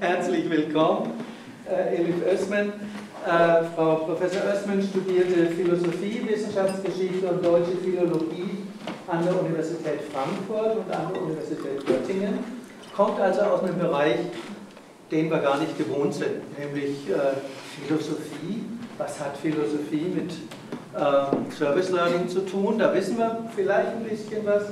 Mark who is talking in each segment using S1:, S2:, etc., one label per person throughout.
S1: Herzlich willkommen, äh, Elif Ößmann. Äh, Frau Professor Ößmann studierte Philosophie, Wissenschaftsgeschichte und deutsche Philologie an der Universität Frankfurt und an der Universität Göttingen. Kommt also aus einem Bereich, den wir gar nicht gewohnt sind, nämlich äh, Philosophie. Was hat Philosophie mit äh, Service Learning zu tun? Da wissen wir vielleicht ein bisschen was.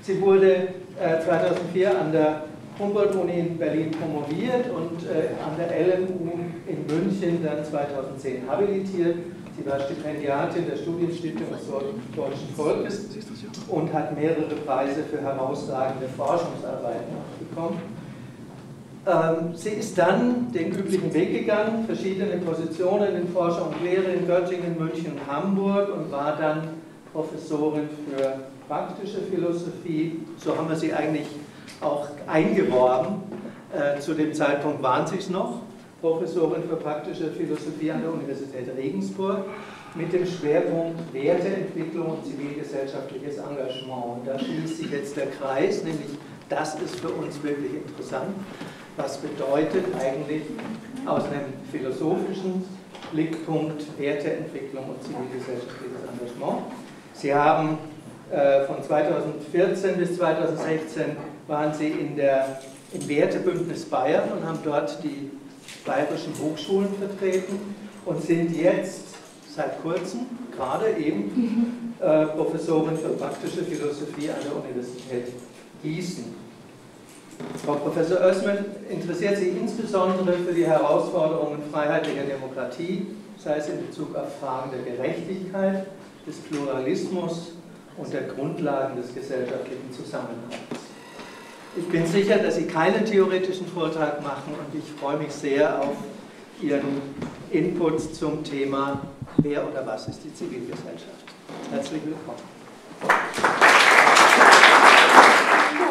S1: Sie wurde 2004 äh, an der Humboldt-Uni in Berlin promoviert und äh, an der LMU in München dann 2010 habilitiert. Sie war Stipendiatin der Studienstiftung des Deutschen Volkes und hat mehrere Preise für herausragende Forschungsarbeiten bekommen. Ähm, sie ist dann den üblichen Weg gegangen, verschiedene Positionen in Forschung und Lehre in Göttingen, München und Hamburg und war dann Professorin für praktische Philosophie. So haben wir sie eigentlich auch eingeworben. Äh, zu dem Zeitpunkt waren sie es noch, Professorin für praktische Philosophie an der Universität Regensburg mit dem Schwerpunkt Werteentwicklung und zivilgesellschaftliches Engagement. Und da schließt sich jetzt der Kreis, nämlich das ist für uns wirklich interessant. Was bedeutet eigentlich aus einem philosophischen Blickpunkt Werteentwicklung und zivilgesellschaftliches Engagement? Sie haben äh, von 2014 bis 2016 waren sie in der, im Wertebündnis Bayern und haben dort die bayerischen Hochschulen vertreten und sind jetzt seit kurzem gerade eben äh, Professorin für praktische Philosophie an der Universität Gießen. Frau Professor Oessmann interessiert sich insbesondere für die Herausforderungen freiheitlicher Demokratie, sei es in Bezug auf Fragen der Gerechtigkeit, des Pluralismus und der Grundlagen des gesellschaftlichen Zusammenhalts. Ich bin sicher, dass Sie keinen theoretischen Vortrag machen und ich freue mich sehr auf Ihren Input zum Thema Wer oder was ist die Zivilgesellschaft. Herzlich willkommen.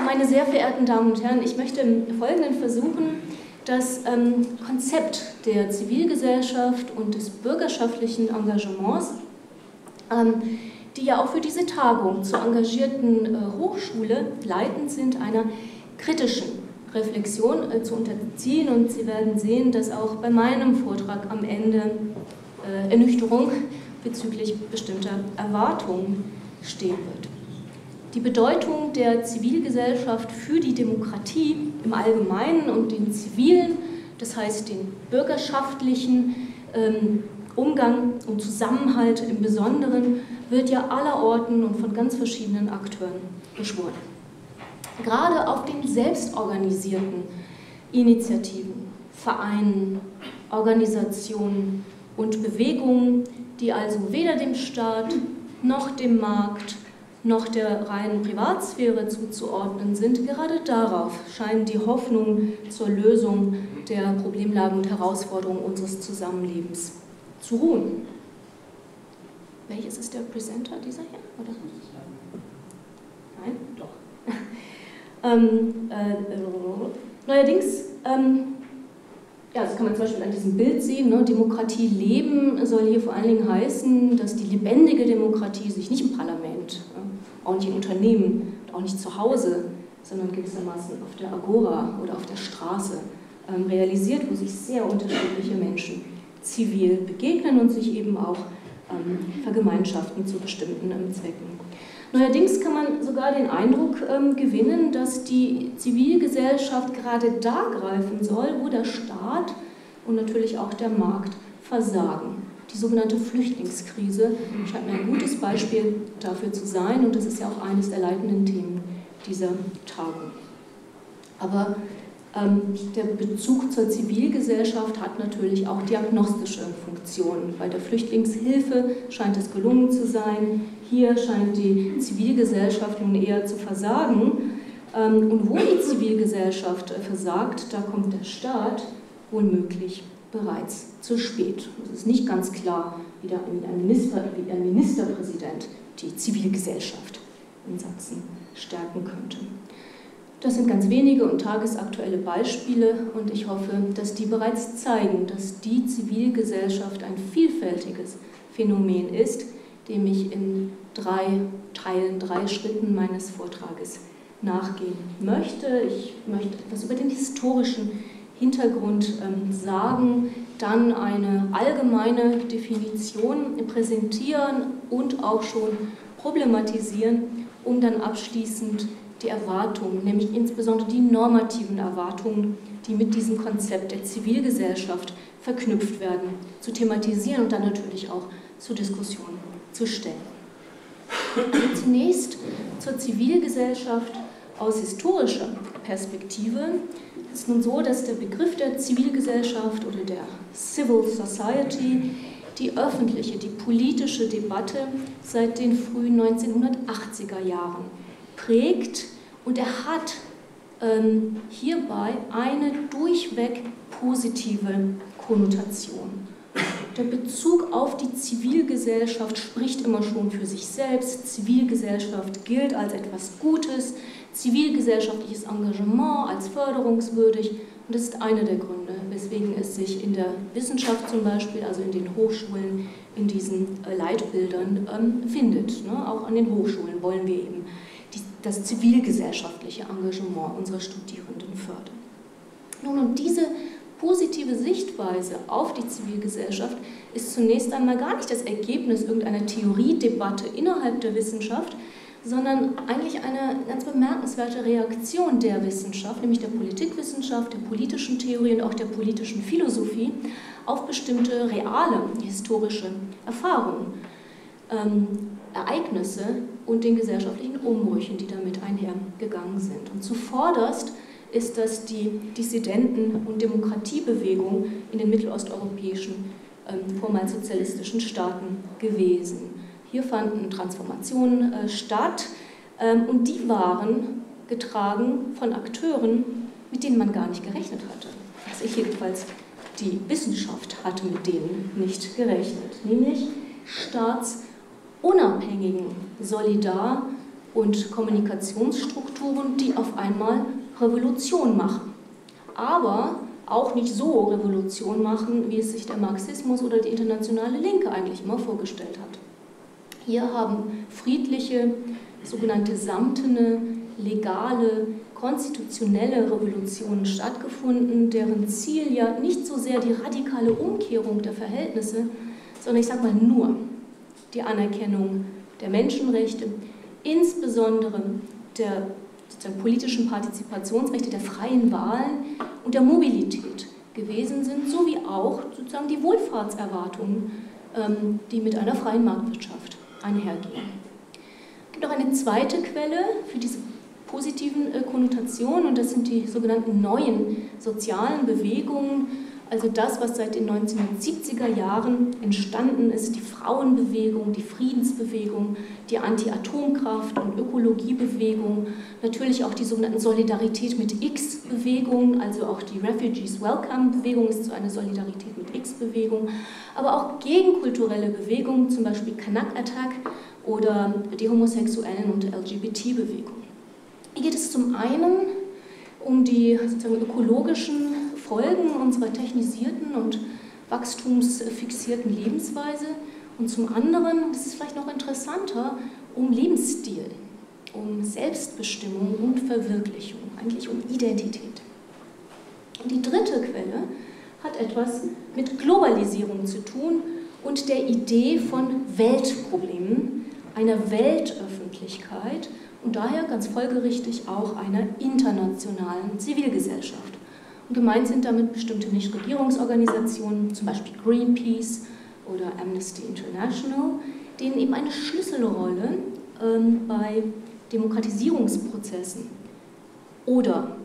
S2: Meine sehr verehrten Damen und Herren, ich möchte im Folgenden versuchen, das ähm, Konzept der Zivilgesellschaft und des bürgerschaftlichen Engagements ähm, die ja auch für diese Tagung zur engagierten äh, Hochschule leitend sind, einer kritischen Reflexion äh, zu unterziehen. Und Sie werden sehen, dass auch bei meinem Vortrag am Ende äh, Ernüchterung bezüglich bestimmter Erwartungen stehen wird. Die Bedeutung der Zivilgesellschaft für die Demokratie im Allgemeinen und den zivilen, das heißt den bürgerschaftlichen ähm, Umgang und Zusammenhalt im Besonderen wird ja allerorten und von ganz verschiedenen Akteuren beschworen. Gerade auf den selbstorganisierten Initiativen, Vereinen, Organisationen und Bewegungen, die also weder dem Staat noch dem Markt noch der reinen Privatsphäre zuzuordnen sind, gerade darauf scheinen die Hoffnungen zur Lösung der Problemlagen und Herausforderungen unseres Zusammenlebens zu ruhen. Welches ist der Presenter, dieser hier? Oder? Nein? Doch. Ähm, äh, neuerdings, ähm, ja, das kann man zum Beispiel an diesem Bild sehen, ne? Demokratie leben soll hier vor allen Dingen heißen, dass die lebendige Demokratie sich nicht im Parlament, äh, auch nicht in Unternehmen, auch nicht zu Hause, sondern gewissermaßen auf der Agora oder auf der Straße ähm, realisiert, wo sich sehr unterschiedliche Menschen zivil begegnen und sich eben auch ähm, vergemeinschaften zu bestimmten ähm, Zwecken. Neuerdings kann man sogar den Eindruck ähm, gewinnen, dass die Zivilgesellschaft gerade da greifen soll, wo der Staat und natürlich auch der Markt versagen. Die sogenannte Flüchtlingskrise scheint mir ein gutes Beispiel dafür zu sein und das ist ja auch eines der leitenden Themen dieser Tagung. Aber der Bezug zur Zivilgesellschaft hat natürlich auch diagnostische Funktionen. Bei der Flüchtlingshilfe scheint es gelungen zu sein. Hier scheint die Zivilgesellschaft nun eher zu versagen. Ähm, und wo die Zivilgesellschaft versagt, da kommt der Staat womöglich bereits zu spät. Es ist nicht ganz klar, wie ein, Minister, wie ein Ministerpräsident die Zivilgesellschaft in Sachsen stärken könnte. Das sind ganz wenige und tagesaktuelle Beispiele und ich hoffe, dass die bereits zeigen, dass die Zivilgesellschaft ein vielfältiges Phänomen ist, dem ich in drei Teilen, drei Schritten meines Vortrages nachgehen möchte. Ich möchte etwas über den historischen Hintergrund ähm, sagen, dann eine allgemeine Definition präsentieren und auch schon problematisieren, um dann abschließend die Erwartungen, nämlich insbesondere die normativen Erwartungen, die mit diesem Konzept der Zivilgesellschaft verknüpft werden, zu thematisieren und dann natürlich auch zur Diskussion zu stellen. Also zunächst zur Zivilgesellschaft aus historischer Perspektive. Es ist nun so, dass der Begriff der Zivilgesellschaft oder der Civil Society die öffentliche, die politische Debatte seit den frühen 1980er Jahren prägt und er hat ähm, hierbei eine durchweg positive Konnotation. Der Bezug auf die Zivilgesellschaft spricht immer schon für sich selbst. Zivilgesellschaft gilt als etwas Gutes, zivilgesellschaftliches Engagement als förderungswürdig. Und das ist einer der Gründe, weswegen es sich in der Wissenschaft zum Beispiel, also in den Hochschulen, in diesen äh, Leitbildern ähm, findet. Ne? Auch an den Hochschulen wollen wir eben das zivilgesellschaftliche Engagement unserer Studierenden fördern. Nun, und diese positive Sichtweise auf die Zivilgesellschaft ist zunächst einmal gar nicht das Ergebnis irgendeiner Theoriedebatte innerhalb der Wissenschaft, sondern eigentlich eine ganz bemerkenswerte Reaktion der Wissenschaft, nämlich der Politikwissenschaft, der politischen Theorie und auch der politischen Philosophie auf bestimmte reale historische Erfahrungen, ähm, Ereignisse und den gesellschaftlichen Umbrüchen, die damit einhergegangen sind. Und zuvorderst ist das die Dissidenten- und Demokratiebewegung in den mittelosteuropäischen ähm, vormals sozialistischen Staaten gewesen. Hier fanden Transformationen äh, statt ähm, und die waren getragen von Akteuren, mit denen man gar nicht gerechnet hatte. Also jedenfalls die Wissenschaft hatte mit denen nicht gerechnet, nämlich staatsunabhängigen Solidar- und Kommunikationsstrukturen, die auf einmal Revolution machen. Aber auch nicht so Revolution machen, wie es sich der Marxismus oder die internationale Linke eigentlich immer vorgestellt hat. Hier haben friedliche, sogenannte samtene, legale, konstitutionelle Revolutionen stattgefunden, deren Ziel ja nicht so sehr die radikale Umkehrung der Verhältnisse, sondern ich sage mal nur die Anerkennung der Menschenrechte, insbesondere der politischen Partizipationsrechte, der freien Wahlen und der Mobilität gewesen sind, sowie auch sozusagen die Wohlfahrtserwartungen, ähm, die mit einer freien Marktwirtschaft einhergehen. Es gibt auch eine zweite Quelle für diese positiven äh, Konnotationen und das sind die sogenannten neuen sozialen Bewegungen, also das, was seit den 1970er Jahren entstanden ist, die Frauenbewegung, die Friedensbewegung, die Anti-Atomkraft- und Ökologiebewegung, natürlich auch die sogenannten Solidarität mit X-Bewegungen, also auch die Refugees Welcome-Bewegung ist so eine Solidarität mit X-Bewegung, aber auch gegenkulturelle Bewegungen, zum Beispiel Kanak Attack oder die Homosexuellen- und LGBT-Bewegung. Hier geht es zum einen um die sozusagen ökologischen Folgen unserer technisierten und wachstumsfixierten Lebensweise und zum anderen, das ist vielleicht noch interessanter, um Lebensstil, um Selbstbestimmung und Verwirklichung, eigentlich um Identität. Und die dritte Quelle hat etwas mit Globalisierung zu tun und der Idee von Weltproblemen, einer Weltöffentlichkeit und daher ganz folgerichtig auch einer internationalen Zivilgesellschaft. Und gemeint sind damit bestimmte Nichtregierungsorganisationen, zum Beispiel Greenpeace oder Amnesty International, denen eben eine Schlüsselrolle ähm, bei Demokratisierungsprozessen oder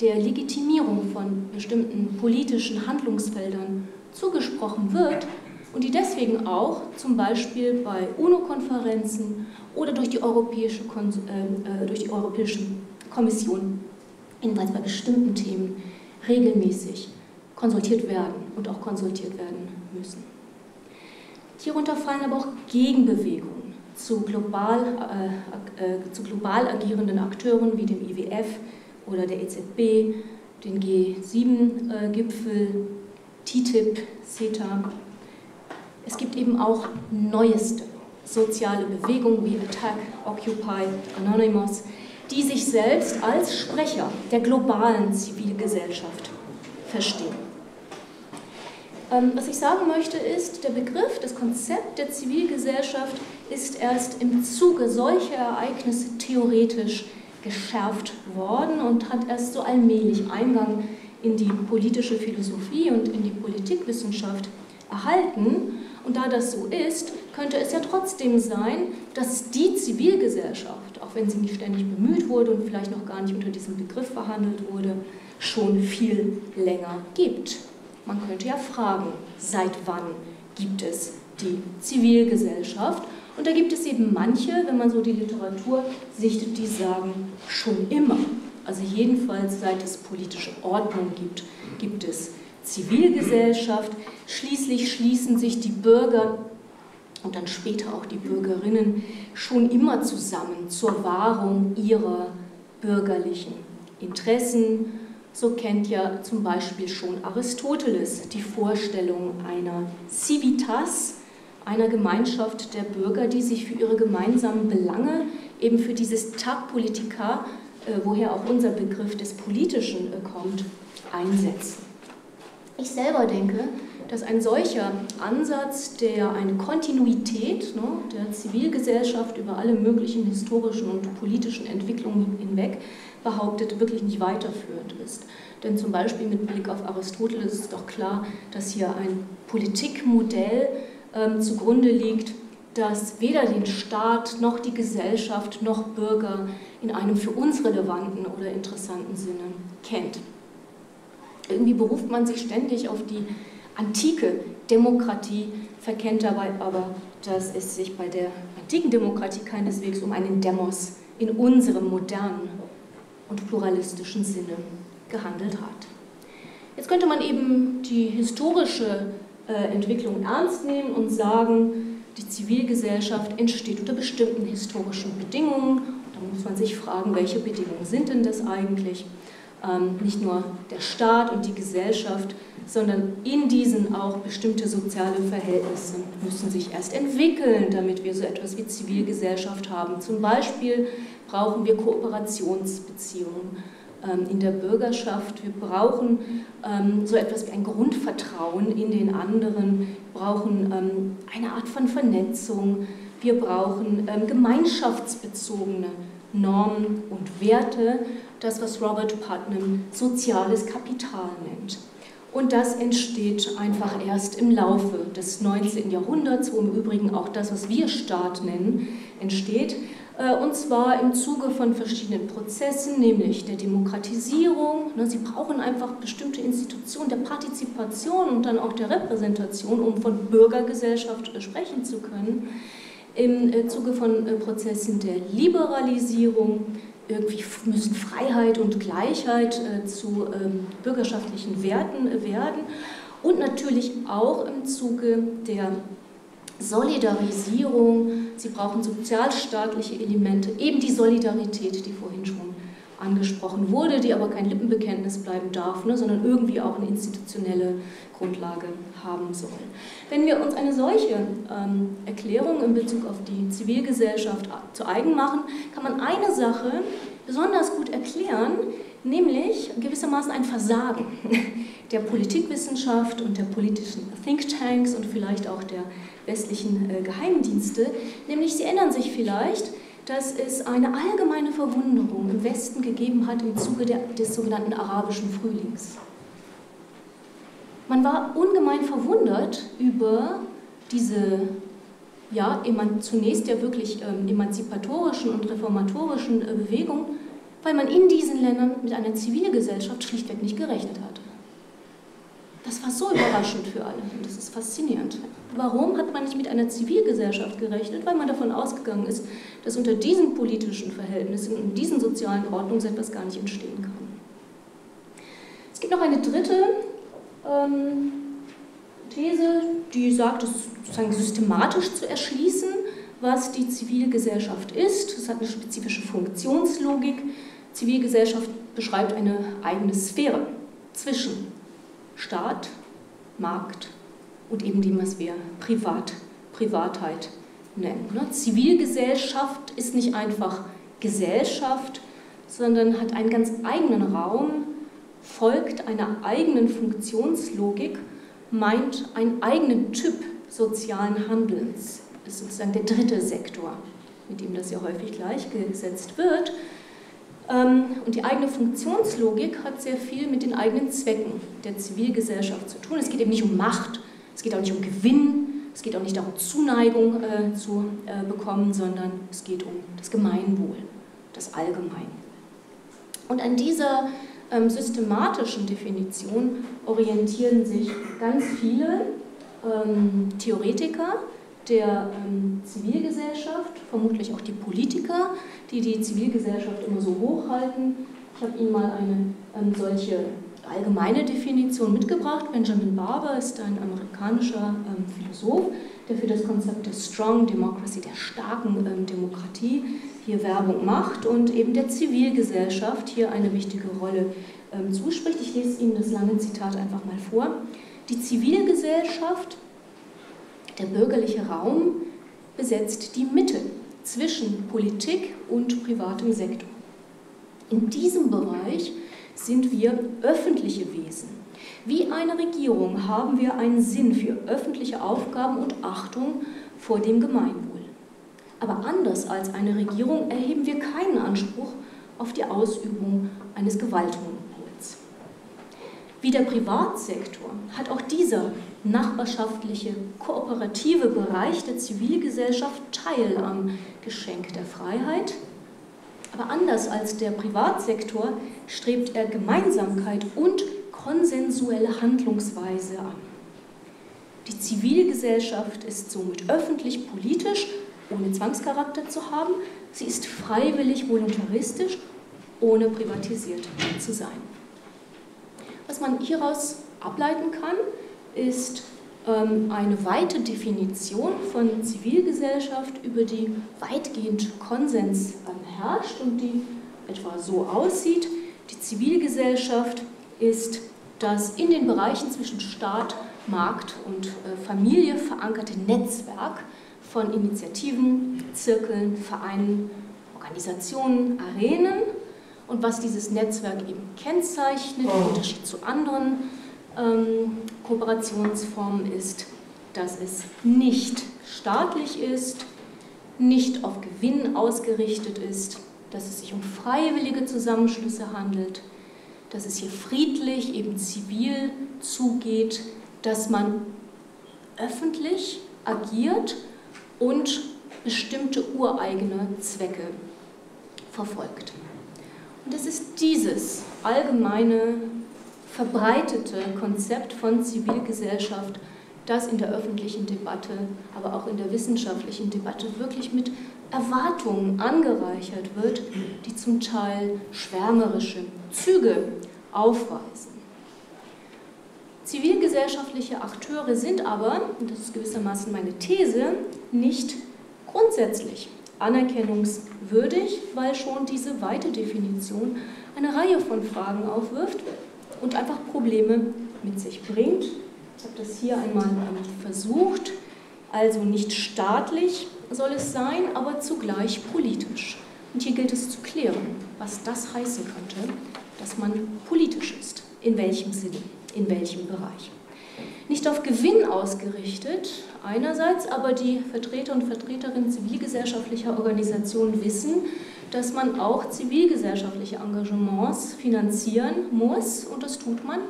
S2: der Legitimierung von bestimmten politischen Handlungsfeldern zugesprochen wird und die deswegen auch zum Beispiel bei UNO-Konferenzen oder durch die, Europäische, äh, äh, durch die Europäische Kommission jedenfalls bei bestimmten Themen regelmäßig konsultiert werden und auch konsultiert werden müssen. Hierunter fallen aber auch Gegenbewegungen zu global, äh, äh, zu global agierenden Akteuren wie dem IWF oder der EZB, den G7-Gipfel, äh, TTIP, CETA. Es gibt eben auch neueste soziale Bewegungen wie Attack, Occupy, Anonymous, die sich selbst als Sprecher der globalen Zivilgesellschaft verstehen. Ähm, was ich sagen möchte ist, der Begriff, das Konzept der Zivilgesellschaft ist erst im Zuge solcher Ereignisse theoretisch geschärft worden und hat erst so allmählich Eingang in die politische Philosophie und in die Politikwissenschaft erhalten. Und da das so ist, könnte es ja trotzdem sein, dass die Zivilgesellschaft, wenn sie nicht ständig bemüht wurde und vielleicht noch gar nicht unter diesem Begriff verhandelt wurde, schon viel länger gibt. Man könnte ja fragen, seit wann gibt es die Zivilgesellschaft? Und da gibt es eben manche, wenn man so die Literatur sichtet, die sagen, schon immer. Also jedenfalls seit es politische Ordnung gibt, gibt es Zivilgesellschaft. Schließlich schließen sich die Bürger und dann später auch die Bürgerinnen schon immer zusammen zur Wahrung ihrer bürgerlichen Interessen so kennt ja zum Beispiel schon Aristoteles die Vorstellung einer Civitas, einer Gemeinschaft der Bürger, die sich für ihre gemeinsamen Belange, eben für dieses Tag Politica, äh, woher auch unser Begriff des Politischen äh, kommt, einsetzen. Ich selber denke, dass ein solcher Ansatz, der eine Kontinuität ne, der Zivilgesellschaft über alle möglichen historischen und politischen Entwicklungen hinweg behauptet, wirklich nicht weiterführend ist. Denn zum Beispiel mit Blick auf Aristoteles ist doch klar, dass hier ein Politikmodell ähm, zugrunde liegt, das weder den Staat noch die Gesellschaft noch Bürger in einem für uns relevanten oder interessanten Sinne kennt. Irgendwie beruft man sich ständig auf die antike Demokratie, verkennt dabei aber, dass es sich bei der antiken Demokratie keineswegs um einen Demos in unserem modernen und pluralistischen Sinne gehandelt hat. Jetzt könnte man eben die historische äh, Entwicklung ernst nehmen und sagen, die Zivilgesellschaft entsteht unter bestimmten historischen Bedingungen. Da muss man sich fragen, welche Bedingungen sind denn das eigentlich? Ähm, nicht nur der Staat und die Gesellschaft, sondern in diesen auch bestimmte soziale Verhältnisse müssen sich erst entwickeln, damit wir so etwas wie Zivilgesellschaft haben. Zum Beispiel brauchen wir Kooperationsbeziehungen ähm, in der Bürgerschaft. Wir brauchen ähm, so etwas wie ein Grundvertrauen in den anderen. Wir brauchen ähm, eine Art von Vernetzung. Wir brauchen gemeinschaftsbezogene Normen und Werte. Das, was Robert Putnam soziales Kapital nennt. Und das entsteht einfach erst im Laufe des 19. Jahrhunderts, wo im Übrigen auch das, was wir Staat nennen, entsteht. Äh, und zwar im Zuge von verschiedenen Prozessen, nämlich der Demokratisierung. Ne, Sie brauchen einfach bestimmte Institutionen der Partizipation und dann auch der Repräsentation, um von Bürgergesellschaft sprechen zu können. Im äh, Zuge von äh, Prozessen der Liberalisierung irgendwie müssen Freiheit und Gleichheit zu ähm, bürgerschaftlichen Werten werden. Und natürlich auch im Zuge der Solidarisierung, sie brauchen sozialstaatliche Elemente, eben die Solidarität, die vorhin schon angesprochen wurde, die aber kein Lippenbekenntnis bleiben darf, ne, sondern irgendwie auch eine institutionelle Grundlage haben soll. Wenn wir uns eine solche ähm, Erklärung in Bezug auf die Zivilgesellschaft zu eigen machen, kann man eine Sache besonders gut erklären, nämlich gewissermaßen ein Versagen der Politikwissenschaft und der politischen Thinktanks und vielleicht auch der westlichen äh, Geheimdienste, nämlich sie erinnern sich vielleicht, dass es eine allgemeine Verwunderung im Westen gegeben hat im Zuge der, des sogenannten arabischen Frühlings. Man war ungemein verwundert über diese ja, zunächst ja wirklich ähm, emanzipatorischen und reformatorischen äh, Bewegung, weil man in diesen Ländern mit einer Zivilgesellschaft schlichtweg nicht gerechnet hatte. Das war so überraschend für alle und das ist faszinierend. Warum hat man nicht mit einer Zivilgesellschaft gerechnet? Weil man davon ausgegangen ist, dass unter diesen politischen Verhältnissen und diesen sozialen Ordnungen so etwas gar nicht entstehen kann. Es gibt noch eine dritte ähm, These, die sagt, es sozusagen systematisch zu erschließen, was die Zivilgesellschaft ist. Es hat eine spezifische Funktionslogik. Zivilgesellschaft beschreibt eine eigene Sphäre zwischen Staat, Markt und eben dem, was wir Privat, Privatheit nennen. Ne? Zivilgesellschaft ist nicht einfach Gesellschaft, sondern hat einen ganz eigenen Raum folgt einer eigenen Funktionslogik, meint einen eigenen Typ sozialen Handelns. Das ist sozusagen der dritte Sektor, mit dem das ja häufig gleichgesetzt wird. Ähm, und die eigene Funktionslogik hat sehr viel mit den eigenen Zwecken der Zivilgesellschaft zu tun. Es geht eben nicht um Macht, es geht auch nicht um Gewinn, es geht auch nicht darum, Zuneigung äh, zu äh, bekommen, sondern es geht um das Gemeinwohl, das Allgemeinwohl. Und an dieser ähm, systematischen Definition orientieren sich ganz viele ähm, Theoretiker der ähm, Zivilgesellschaft, vermutlich auch die Politiker, die die Zivilgesellschaft immer so hochhalten. Ich habe Ihnen mal eine ähm, solche allgemeine Definition mitgebracht. Benjamin Barber ist ein amerikanischer ähm, Philosoph, der für das Konzept der Strong Democracy, der starken ähm, Demokratie, hier Werbung macht und eben der Zivilgesellschaft hier eine wichtige Rolle ähm, zuspricht. Ich lese Ihnen das lange Zitat einfach mal vor. Die Zivilgesellschaft, der bürgerliche Raum, besetzt die Mitte zwischen Politik und privatem Sektor. In diesem Bereich sind wir öffentliche Wesen. Wie eine Regierung haben wir einen Sinn für öffentliche Aufgaben und Achtung vor dem Gemeinwohl. Aber anders als eine Regierung erheben wir keinen Anspruch auf die Ausübung eines Gewaltmonopols. Wie der Privatsektor hat auch dieser nachbarschaftliche, kooperative Bereich der Zivilgesellschaft Teil am Geschenk der Freiheit aber anders als der Privatsektor strebt er Gemeinsamkeit und konsensuelle Handlungsweise an. Die Zivilgesellschaft ist somit öffentlich politisch, ohne Zwangscharakter zu haben. Sie ist freiwillig voluntaristisch, ohne privatisiert zu sein. Was man hieraus ableiten kann, ist ähm, eine weite Definition von Zivilgesellschaft, über die weitgehend Konsens herrscht und die etwa so aussieht. Die Zivilgesellschaft ist das in den Bereichen zwischen Staat, Markt und äh, Familie verankerte Netzwerk von Initiativen, Zirkeln, Vereinen, Organisationen, Arenen und was dieses Netzwerk eben kennzeichnet, im oh. Unterschied zu anderen ähm, Kooperationsform ist, dass es nicht staatlich ist, nicht auf Gewinn ausgerichtet ist, dass es sich um freiwillige Zusammenschlüsse handelt, dass es hier friedlich, eben zivil zugeht, dass man öffentlich agiert und bestimmte ureigene Zwecke verfolgt. Und es ist dieses allgemeine verbreitete Konzept von Zivilgesellschaft, das in der öffentlichen Debatte, aber auch in der wissenschaftlichen Debatte wirklich mit Erwartungen angereichert wird, die zum Teil schwärmerische Züge aufweisen. Zivilgesellschaftliche Akteure sind aber, und das ist gewissermaßen meine These, nicht grundsätzlich anerkennungswürdig, weil schon diese weite Definition eine Reihe von Fragen aufwirft, und einfach Probleme mit sich bringt. Ich habe das hier einmal versucht. Also nicht staatlich soll es sein, aber zugleich politisch. Und hier gilt es zu klären, was das heißen könnte, dass man politisch ist. In welchem Sinne, in welchem Bereich. Nicht auf Gewinn ausgerichtet, einerseits, aber die Vertreter und Vertreterinnen zivilgesellschaftlicher Organisationen wissen, dass man auch zivilgesellschaftliche Engagements finanzieren muss und das tut man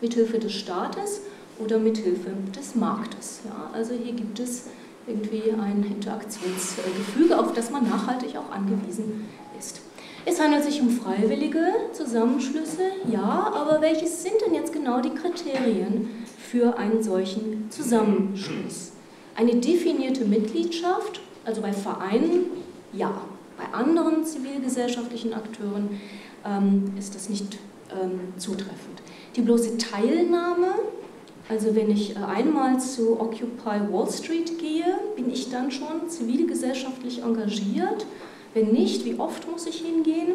S2: mithilfe des Staates oder mithilfe des Marktes. Ja, also hier gibt es irgendwie ein Interaktionsgefüge, auf das man nachhaltig auch angewiesen ist. Es handelt sich um freiwillige Zusammenschlüsse, ja, aber welches sind denn jetzt genau die Kriterien für einen solchen Zusammenschluss? Eine definierte Mitgliedschaft, also bei Vereinen, ja, bei anderen zivilgesellschaftlichen Akteuren ähm, ist das nicht ähm, zutreffend. Die bloße Teilnahme, also wenn ich äh, einmal zu Occupy Wall Street gehe, bin ich dann schon zivilgesellschaftlich engagiert? Wenn nicht, wie oft muss ich hingehen?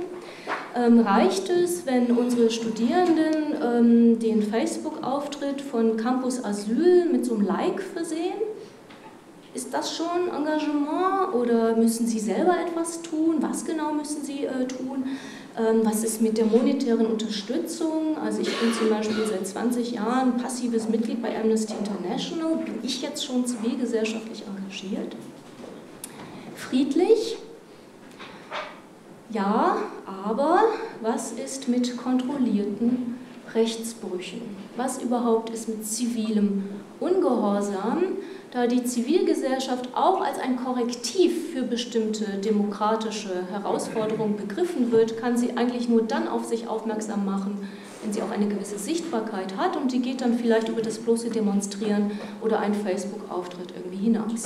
S2: Ähm, reicht es, wenn unsere Studierenden ähm, den Facebook-Auftritt von Campus Asyl mit so einem Like versehen? Ist das schon Engagement oder müssen Sie selber etwas tun? Was genau müssen Sie äh, tun? Ähm, was ist mit der monetären Unterstützung? Also ich bin zum Beispiel seit 20 Jahren passives Mitglied bei Amnesty International. Bin ich jetzt schon zivilgesellschaftlich engagiert? Friedlich? Ja, aber was ist mit kontrollierten Rechtsbrüchen? Was überhaupt ist mit zivilem Ungehorsam? Da die Zivilgesellschaft auch als ein Korrektiv für bestimmte demokratische Herausforderungen begriffen wird, kann sie eigentlich nur dann auf sich aufmerksam machen, wenn sie auch eine gewisse Sichtbarkeit hat und die geht dann vielleicht über das bloße Demonstrieren oder einen Facebook-Auftritt irgendwie hinaus.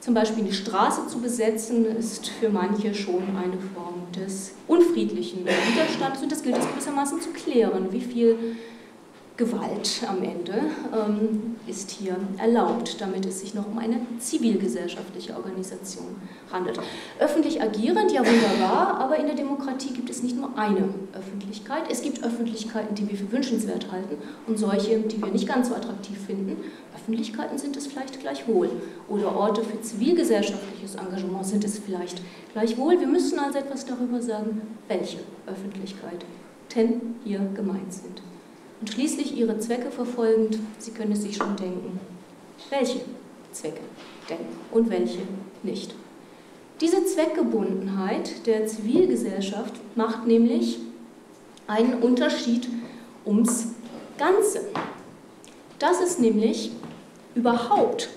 S2: Zum Beispiel die Straße zu besetzen, ist für manche schon eine Form des unfriedlichen Widerstands und das gilt es gewissermaßen zu klären, wie viel Gewalt am Ende ähm, ist hier erlaubt, damit es sich noch um eine zivilgesellschaftliche Organisation handelt. Öffentlich agierend, ja wunderbar, aber in der Demokratie gibt es nicht nur eine Öffentlichkeit. Es gibt Öffentlichkeiten, die wir für wünschenswert halten und solche, die wir nicht ganz so attraktiv finden. Öffentlichkeiten sind es vielleicht gleichwohl oder Orte für zivilgesellschaftliches Engagement sind es vielleicht gleichwohl. Wir müssen also etwas darüber sagen, welche Öffentlichkeit denn hier gemeint sind und schließlich ihre Zwecke verfolgend, Sie können es sich schon denken, welche Zwecke denn und welche nicht. Diese Zweckgebundenheit der Zivilgesellschaft macht nämlich einen Unterschied ums Ganze. Dass es nämlich überhaupt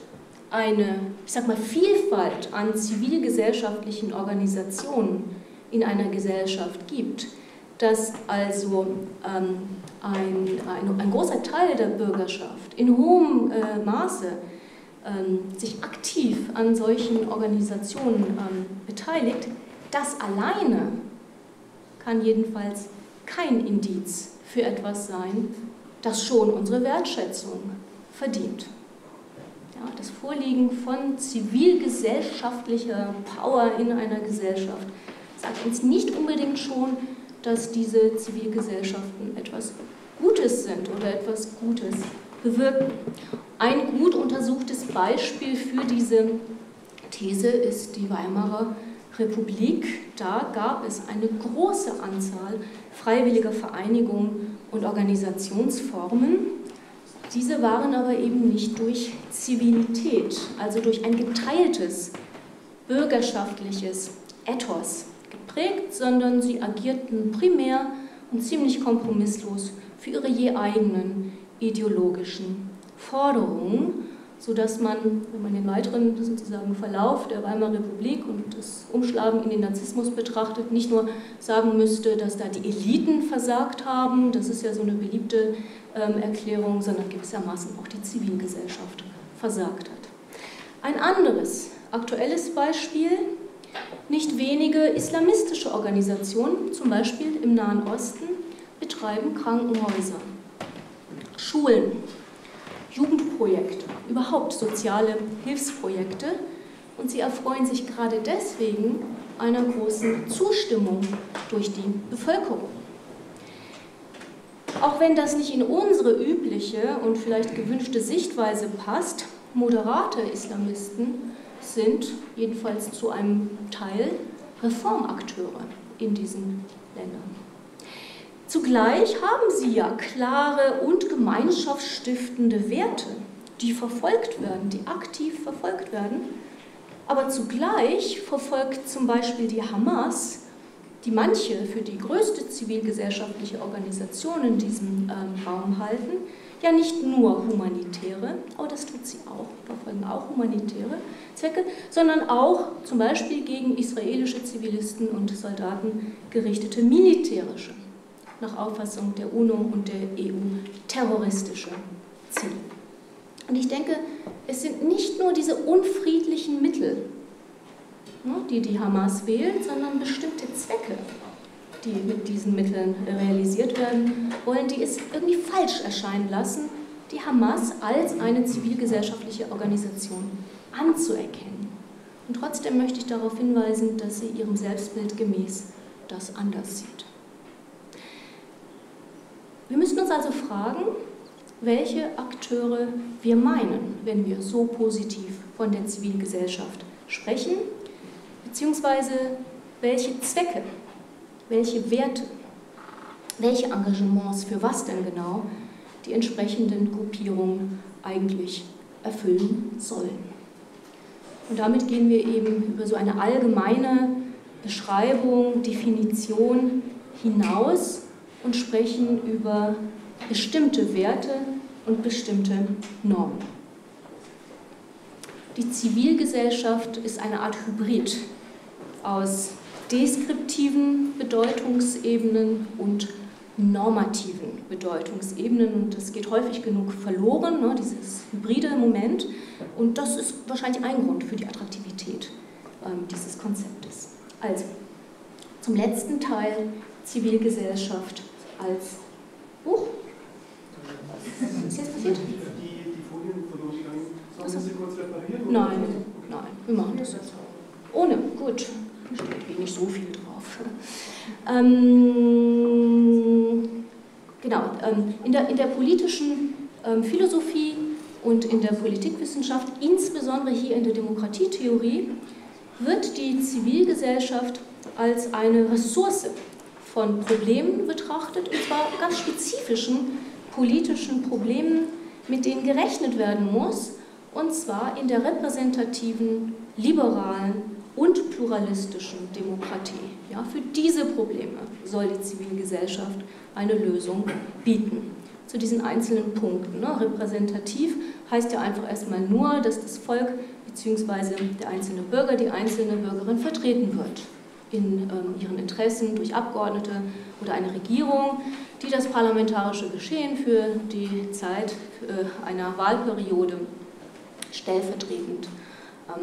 S2: eine, ich sag mal, Vielfalt an zivilgesellschaftlichen Organisationen in einer Gesellschaft gibt, dass also ähm, ein, ein, ein, großer Teil der Bürgerschaft in hohem äh, Maße ähm, sich aktiv an solchen Organisationen ähm, beteiligt, das alleine kann jedenfalls kein Indiz für etwas sein, das schon unsere Wertschätzung verdient. Ja, das Vorliegen von zivilgesellschaftlicher Power in einer Gesellschaft sagt uns nicht unbedingt schon, dass diese Zivilgesellschaften etwas Gutes sind oder etwas Gutes bewirken. Ein gut untersuchtes Beispiel für diese These ist die Weimarer Republik. Da gab es eine große Anzahl freiwilliger Vereinigungen und Organisationsformen. Diese waren aber eben nicht durch Zivilität, also durch ein geteiltes bürgerschaftliches Ethos geprägt, sondern sie agierten primär und ziemlich kompromisslos für ihre je eigenen ideologischen Forderungen, sodass man, wenn man den weiteren sozusagen Verlauf der Weimarer Republik und das Umschlagen in den Narzissmus betrachtet, nicht nur sagen müsste, dass da die Eliten versagt haben, das ist ja so eine beliebte ähm, Erklärung, sondern gewissermaßen auch die Zivilgesellschaft versagt hat. Ein anderes aktuelles Beispiel nicht wenige islamistische Organisationen, zum Beispiel im Nahen Osten, betreiben Krankenhäuser, Schulen, Jugendprojekte, überhaupt soziale Hilfsprojekte und sie erfreuen sich gerade deswegen einer großen Zustimmung durch die Bevölkerung. Auch wenn das nicht in unsere übliche und vielleicht gewünschte Sichtweise passt, moderate Islamisten sind jedenfalls zu einem Teil Reformakteure in diesen Ländern. Zugleich haben sie ja klare und gemeinschaftsstiftende Werte, die verfolgt werden, die aktiv verfolgt werden. Aber zugleich verfolgt zum Beispiel die Hamas, die manche für die größte zivilgesellschaftliche Organisation in diesem ähm, Raum halten, ja nicht nur humanitäre, aber oh, das tut sie auch, verfolgen auch humanitäre Zwecke, sondern auch zum Beispiel gegen israelische Zivilisten und Soldaten gerichtete militärische, nach Auffassung der UNO und der EU terroristische Ziele. Und ich denke, es sind nicht nur diese unfriedlichen Mittel, ne, die die Hamas wählt, sondern bestimmte Zwecke, die mit diesen Mitteln realisiert werden wollen, die es irgendwie falsch erscheinen lassen, die Hamas als eine zivilgesellschaftliche Organisation anzuerkennen. Und trotzdem möchte ich darauf hinweisen, dass sie ihrem Selbstbild gemäß das anders sieht. Wir müssen uns also fragen, welche Akteure wir meinen, wenn wir so positiv von der Zivilgesellschaft sprechen, beziehungsweise welche Zwecke welche Werte, welche Engagements für was denn genau die entsprechenden Gruppierungen eigentlich erfüllen sollen. Und damit gehen wir eben über so eine allgemeine Beschreibung, Definition hinaus und sprechen über bestimmte Werte und bestimmte Normen. Die Zivilgesellschaft ist eine Art Hybrid aus deskriptiven Bedeutungsebenen und normativen Bedeutungsebenen und das geht häufig genug verloren, ne, dieses hybride Moment und das ist wahrscheinlich ein Grund für die Attraktivität ähm, dieses Konzeptes. Also, zum letzten Teil Zivilgesellschaft als Buch.
S3: Was ist jetzt passiert? Die, die Folien verloren gegangen. Sollen wir sie kurz reparieren?
S2: Nein, nein, wir machen das jetzt. Ohne, gut. Steht eh nicht so viel drauf. Ähm, genau, ähm, in, der, in der politischen ähm, Philosophie und in der Politikwissenschaft, insbesondere hier in der Demokratietheorie, wird die Zivilgesellschaft als eine Ressource von Problemen betrachtet, und zwar ganz spezifischen politischen Problemen, mit denen gerechnet werden muss, und zwar in der repräsentativen, liberalen und pluralistischen Demokratie. Ja, für diese Probleme soll die Zivilgesellschaft eine Lösung bieten. Zu diesen einzelnen Punkten. Ne? Repräsentativ heißt ja einfach erstmal nur, dass das Volk bzw. der einzelne Bürger, die einzelne Bürgerin vertreten wird in ähm, ihren Interessen durch Abgeordnete oder eine Regierung, die das parlamentarische Geschehen für die Zeit äh, einer Wahlperiode stellvertretend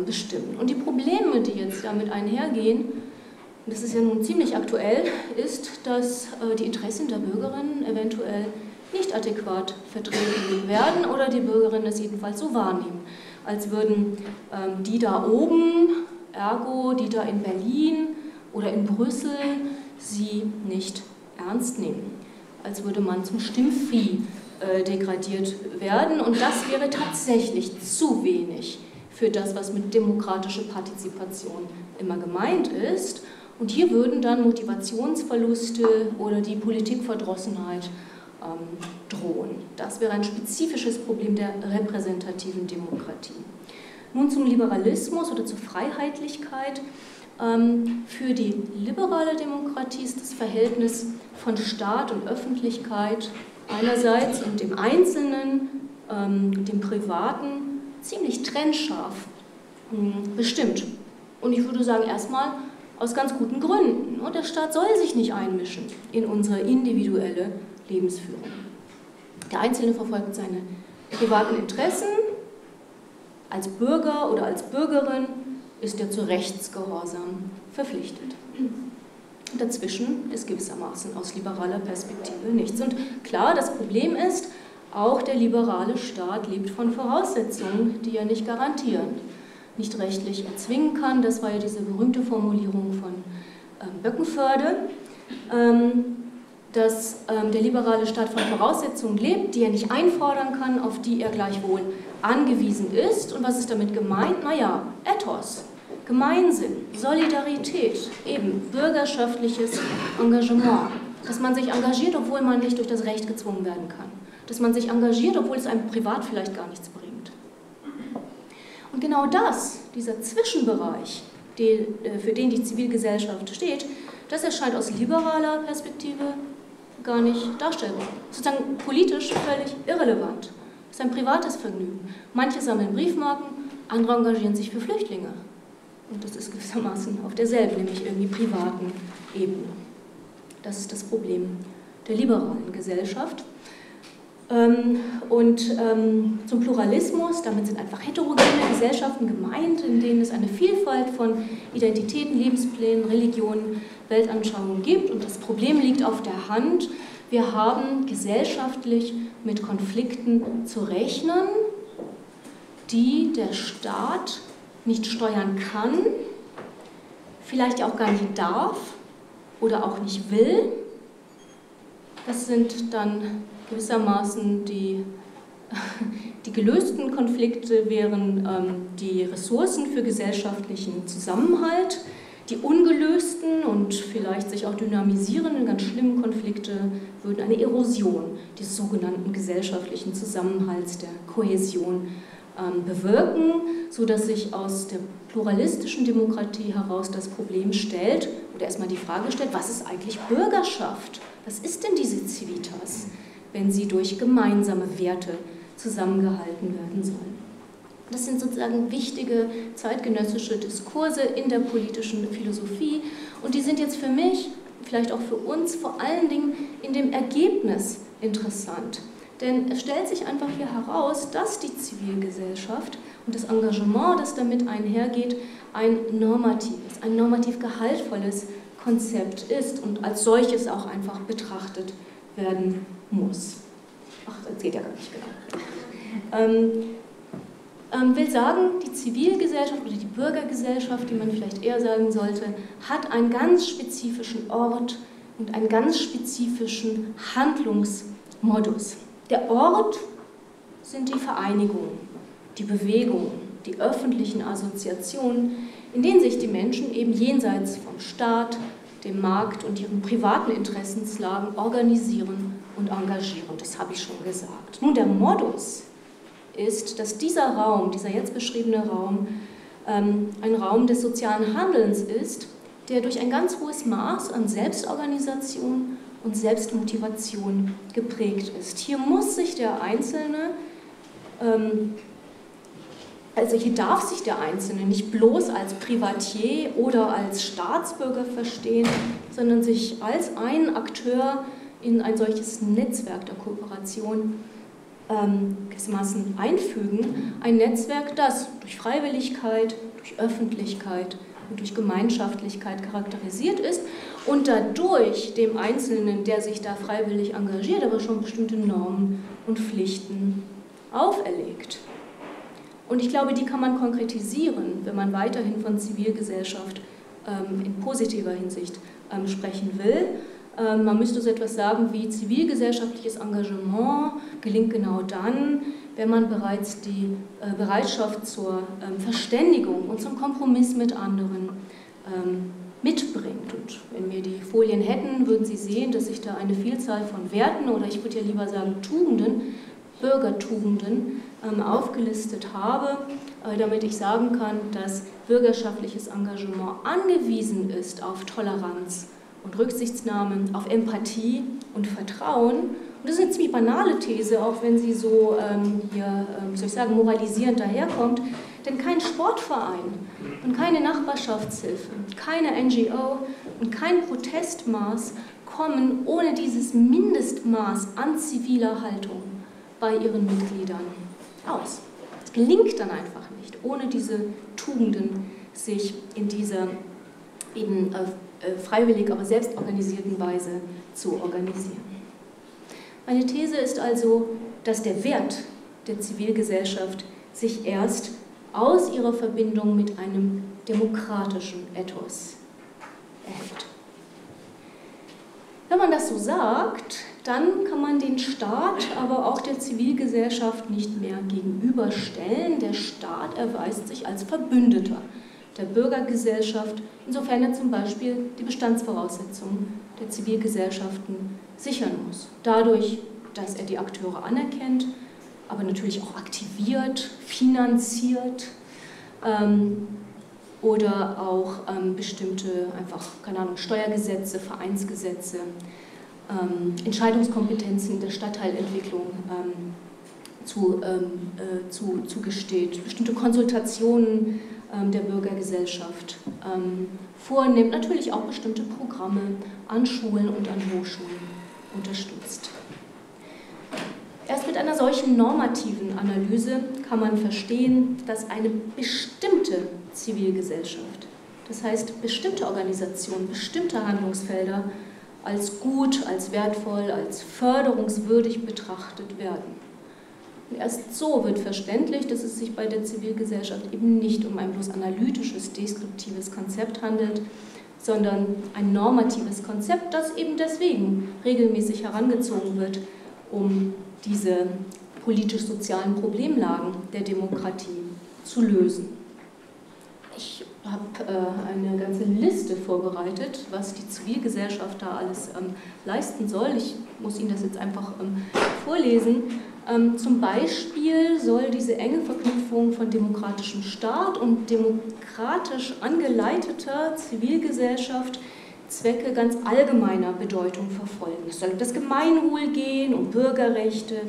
S2: bestimmen. Und die Probleme, die jetzt damit einhergehen, das ist ja nun ziemlich aktuell, ist, dass äh, die Interessen der Bürgerinnen eventuell nicht adäquat vertreten werden oder die Bürgerinnen es jedenfalls so wahrnehmen, als würden ähm, die da oben, ergo die da in Berlin oder in Brüssel, sie nicht ernst nehmen, als würde man zum Stimmvieh äh, degradiert werden. Und das wäre tatsächlich zu wenig für das, was mit demokratischer Partizipation immer gemeint ist. Und hier würden dann Motivationsverluste oder die Politikverdrossenheit ähm, drohen. Das wäre ein spezifisches Problem der repräsentativen Demokratie. Nun zum Liberalismus oder zur Freiheitlichkeit. Ähm, für die liberale Demokratie ist das Verhältnis von Staat und Öffentlichkeit einerseits und dem Einzelnen, ähm, dem Privaten ziemlich trennscharf hm, bestimmt. Und ich würde sagen, erstmal aus ganz guten Gründen. Der Staat soll sich nicht einmischen in unsere individuelle Lebensführung. Der Einzelne verfolgt seine privaten Interessen. Als Bürger oder als Bürgerin ist er zu Rechtsgehorsam verpflichtet. Dazwischen ist gewissermaßen aus liberaler Perspektive nichts. Und klar, das Problem ist, auch der liberale Staat lebt von Voraussetzungen, die er nicht garantieren, nicht rechtlich erzwingen kann. Das war ja diese berühmte Formulierung von ähm, Böckenförde, ähm, dass ähm, der liberale Staat von Voraussetzungen lebt, die er nicht einfordern kann, auf die er gleichwohl angewiesen ist. Und was ist damit gemeint? Naja, Ethos, Gemeinsinn, Solidarität, eben bürgerschaftliches Engagement, dass man sich engagiert, obwohl man nicht durch das Recht gezwungen werden kann dass man sich engagiert, obwohl es einem privat vielleicht gar nichts bringt. Und genau das, dieser Zwischenbereich, äh, für den die Zivilgesellschaft steht, das erscheint aus liberaler Perspektive gar nicht darstellbar. Sozusagen politisch völlig irrelevant. Das ist ein privates Vergnügen. Manche sammeln Briefmarken, andere engagieren sich für Flüchtlinge. Und das ist gewissermaßen auf derselben, nämlich irgendwie privaten Ebene. Das ist das Problem der liberalen Gesellschaft. Ähm, und ähm, zum Pluralismus, damit sind einfach heterogene Gesellschaften gemeint, in denen es eine Vielfalt von Identitäten, Lebensplänen, Religionen, Weltanschauungen gibt. Und das Problem liegt auf der Hand. Wir haben gesellschaftlich mit Konflikten zu rechnen, die der Staat nicht steuern kann, vielleicht auch gar nicht darf oder auch nicht will. Das sind dann gewissermaßen die, die gelösten Konflikte wären ähm, die Ressourcen für gesellschaftlichen Zusammenhalt, Die ungelösten und vielleicht sich auch dynamisierenden, ganz schlimmen Konflikte würden eine Erosion des sogenannten gesellschaftlichen Zusammenhalts, der Kohäsion ähm, bewirken, sodass sich aus der pluralistischen Demokratie heraus das Problem stellt oder erstmal die Frage stellt, was ist eigentlich Bürgerschaft? Was ist denn diese Civitas, wenn sie durch gemeinsame Werte zusammengehalten werden soll? Das sind sozusagen wichtige zeitgenössische Diskurse in der politischen Philosophie und die sind jetzt für mich, vielleicht auch für uns, vor allen Dingen in dem Ergebnis interessant. Denn es stellt sich einfach hier heraus, dass die Zivilgesellschaft und das Engagement, das damit einhergeht, ein normatives, ein normativ gehaltvolles Konzept ist und als solches auch einfach betrachtet werden muss. Ach, das geht ja gar nicht genau. Ähm, ähm, will sagen, die Zivilgesellschaft oder die Bürgergesellschaft, die man vielleicht eher sagen sollte, hat einen ganz spezifischen Ort und einen ganz spezifischen Handlungsmodus. Der Ort sind die Vereinigungen, die Bewegungen, die öffentlichen Assoziationen, in denen sich die Menschen eben jenseits vom Staat, dem Markt und ihren privaten Interessenslagen organisieren und engagieren. Das habe ich schon gesagt. Nun, der Modus ist, dass dieser Raum, dieser jetzt beschriebene Raum, ähm, ein Raum des sozialen Handelns ist, der durch ein ganz hohes Maß an Selbstorganisation und Selbstmotivation geprägt ist. Hier muss sich der Einzelne, ähm, also hier darf sich der Einzelne nicht bloß als Privatier oder als Staatsbürger verstehen, sondern sich als ein Akteur in ein solches Netzwerk der Kooperation ähm, einfügen. Ein Netzwerk, das durch Freiwilligkeit, durch Öffentlichkeit und durch Gemeinschaftlichkeit charakterisiert ist und dadurch dem Einzelnen, der sich da freiwillig engagiert, aber schon bestimmte Normen und Pflichten auferlegt. Und ich glaube, die kann man konkretisieren, wenn man weiterhin von Zivilgesellschaft ähm, in positiver Hinsicht ähm, sprechen will. Ähm, man müsste so etwas sagen wie zivilgesellschaftliches Engagement gelingt genau dann, wenn man bereits die äh, Bereitschaft zur ähm, Verständigung und zum Kompromiss mit anderen ähm, mitbringt. Und wenn wir die Folien hätten, würden Sie sehen, dass ich da eine Vielzahl von Werten oder ich würde ja lieber sagen Tugenden, Bürgertugenden aufgelistet habe, äh, damit ich sagen kann, dass bürgerschaftliches Engagement angewiesen ist auf Toleranz und Rücksichtnahme, auf Empathie und Vertrauen. Und das ist eine ziemlich banale These, auch wenn sie so ähm, hier, ähm, soll ich sagen, moralisierend daherkommt. Denn kein Sportverein und keine Nachbarschaftshilfe, keine NGO und kein Protestmaß kommen ohne dieses Mindestmaß an ziviler Haltung bei ihren Mitgliedern aus. Es gelingt dann einfach nicht, ohne diese Tugenden sich in dieser eben äh, freiwillig, aber selbstorganisierten Weise zu organisieren. Meine These ist also, dass der Wert der Zivilgesellschaft sich erst aus ihrer Verbindung mit einem demokratischen Ethos erhält. Wenn man das so sagt, dann kann man den Staat, aber auch der Zivilgesellschaft nicht mehr gegenüberstellen. Der Staat erweist sich als Verbündeter der Bürgergesellschaft, insofern er zum Beispiel die Bestandsvoraussetzungen der Zivilgesellschaften sichern muss. Dadurch, dass er die Akteure anerkennt, aber natürlich auch aktiviert, finanziert ähm, oder auch ähm, bestimmte einfach, keine Ahnung, Steuergesetze, Vereinsgesetze, ähm, Entscheidungskompetenzen der Stadtteilentwicklung ähm, zu, ähm, äh, zu, zugesteht, bestimmte Konsultationen der Bürgergesellschaft ähm, vornimmt, natürlich auch bestimmte Programme an Schulen und an Hochschulen unterstützt. Erst mit einer solchen normativen Analyse kann man verstehen, dass eine bestimmte Zivilgesellschaft, das heißt bestimmte Organisationen, bestimmte Handlungsfelder als gut, als wertvoll, als förderungswürdig betrachtet werden. Erst so wird verständlich, dass es sich bei der Zivilgesellschaft eben nicht um ein bloß analytisches, deskriptives Konzept handelt, sondern ein normatives Konzept, das eben deswegen regelmäßig herangezogen wird, um diese politisch-sozialen Problemlagen der Demokratie zu lösen. Ich habe äh, eine ganze Liste vorbereitet, was die Zivilgesellschaft da alles ähm, leisten soll. Ich muss Ihnen das jetzt einfach ähm, vorlesen. Ähm, zum Beispiel soll diese enge Verknüpfung von demokratischem Staat und demokratisch angeleiteter Zivilgesellschaft Zwecke ganz allgemeiner Bedeutung verfolgen. Es soll um das Gemeinwohl gehen, um Bürgerrechte,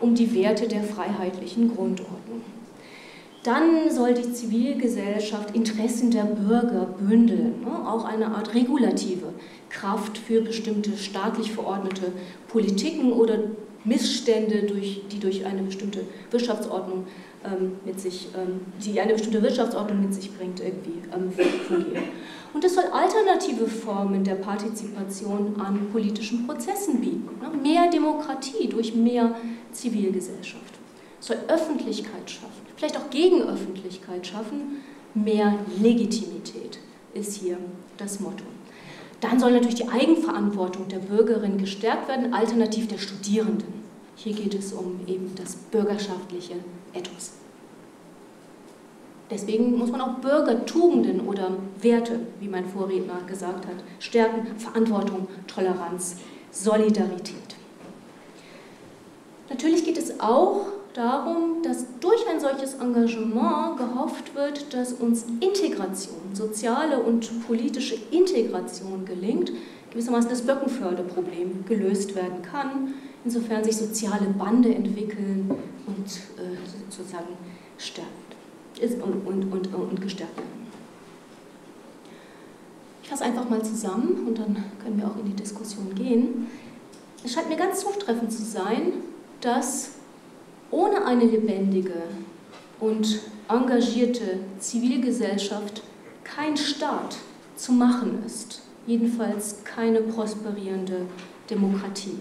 S2: um die Werte der freiheitlichen Grundordnung. Dann soll die Zivilgesellschaft Interessen der Bürger bündeln, ne? auch eine Art regulative Kraft für bestimmte staatlich verordnete Politiken oder Missstände, durch, die durch eine bestimmte Wirtschaftsordnung ähm, mit sich, ähm, die eine bestimmte Wirtschaftsordnung mit sich bringt, irgendwie ähm, fungieren. Und es soll alternative Formen der Partizipation an politischen Prozessen bieten. Ne? Mehr Demokratie durch mehr Zivilgesellschaft. Es soll Öffentlichkeit schaffen, vielleicht auch Gegenöffentlichkeit schaffen. Mehr Legitimität ist hier das Motto. Dann soll natürlich die Eigenverantwortung der Bürgerin gestärkt werden, alternativ der Studierenden. Hier geht es um eben das bürgerschaftliche Ethos. Deswegen muss man auch Bürgertugenden oder Werte, wie mein Vorredner gesagt hat, stärken. Verantwortung, Toleranz, Solidarität. Natürlich geht es auch darum, dass durch ein solches Engagement gehofft wird, dass uns Integration, soziale und politische Integration gelingt, gewissermaßen das Böckenförderproblem gelöst werden kann, insofern sich soziale Bande entwickeln und äh, sozusagen stärkt ist und, und, und, und gestärkt werden. Ich fasse einfach mal zusammen und dann können wir auch in die Diskussion gehen. Es scheint mir ganz zutreffend zu sein, dass ohne eine lebendige und engagierte Zivilgesellschaft kein Staat zu machen ist, jedenfalls keine prosperierende Demokratie.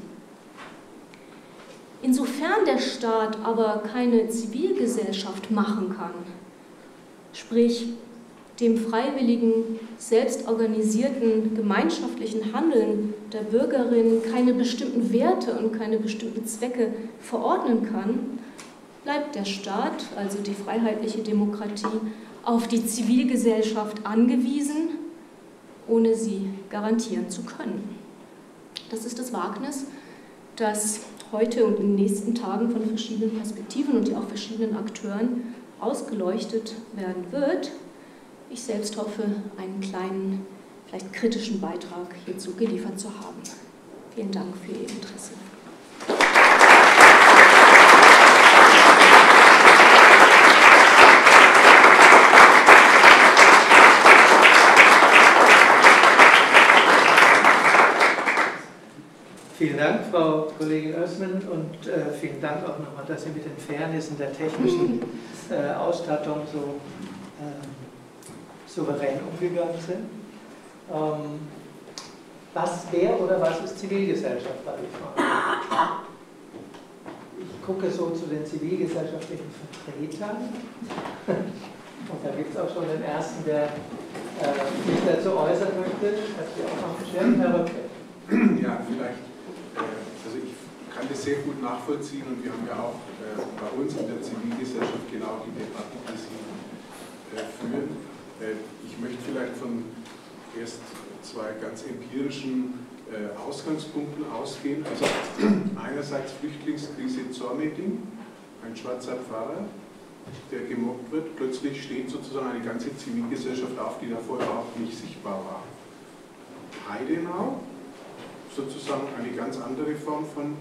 S2: Insofern der Staat aber keine Zivilgesellschaft machen kann, sprich dem freiwilligen, selbstorganisierten, gemeinschaftlichen Handeln der Bürgerinnen keine bestimmten Werte und keine bestimmten Zwecke verordnen kann, bleibt der Staat, also die freiheitliche Demokratie, auf die Zivilgesellschaft angewiesen, ohne sie garantieren zu können. Das ist das Wagnis, das heute und in den nächsten Tagen von verschiedenen Perspektiven und auch verschiedenen Akteuren ausgeleuchtet werden wird. Ich selbst hoffe, einen kleinen, vielleicht kritischen Beitrag hierzu geliefert zu haben. Vielen Dank für Ihr Interesse.
S1: Vielen Dank, Frau Kollegin Oesmen, und äh, vielen Dank auch nochmal, dass Sie mit den Fairnessen der technischen äh, Ausstattung so äh, souverän umgegangen sind. Ähm, was wäre oder was ist Zivilgesellschaft, war die Frage. Ich gucke so zu den zivilgesellschaftlichen Vertretern. Und da gibt es auch schon den ersten, der äh, sich dazu äußern möchte. Hat Sie auch noch beschwert, Herr Röpke?
S4: Ja, vielleicht kann das sehr gut nachvollziehen und wir haben ja auch äh, bei uns in der Zivilgesellschaft genau die Debatte, die Sie äh, führen. Äh, ich möchte vielleicht von erst zwei ganz empirischen Ausgangspunkten ausgehen. Also einerseits Flüchtlingskrise Zormeting, ein schwarzer Pfarrer, der gemobbt wird. Plötzlich steht sozusagen eine ganze Zivilgesellschaft auf, die davor überhaupt nicht sichtbar war. Heidenau, sozusagen eine ganz andere Form von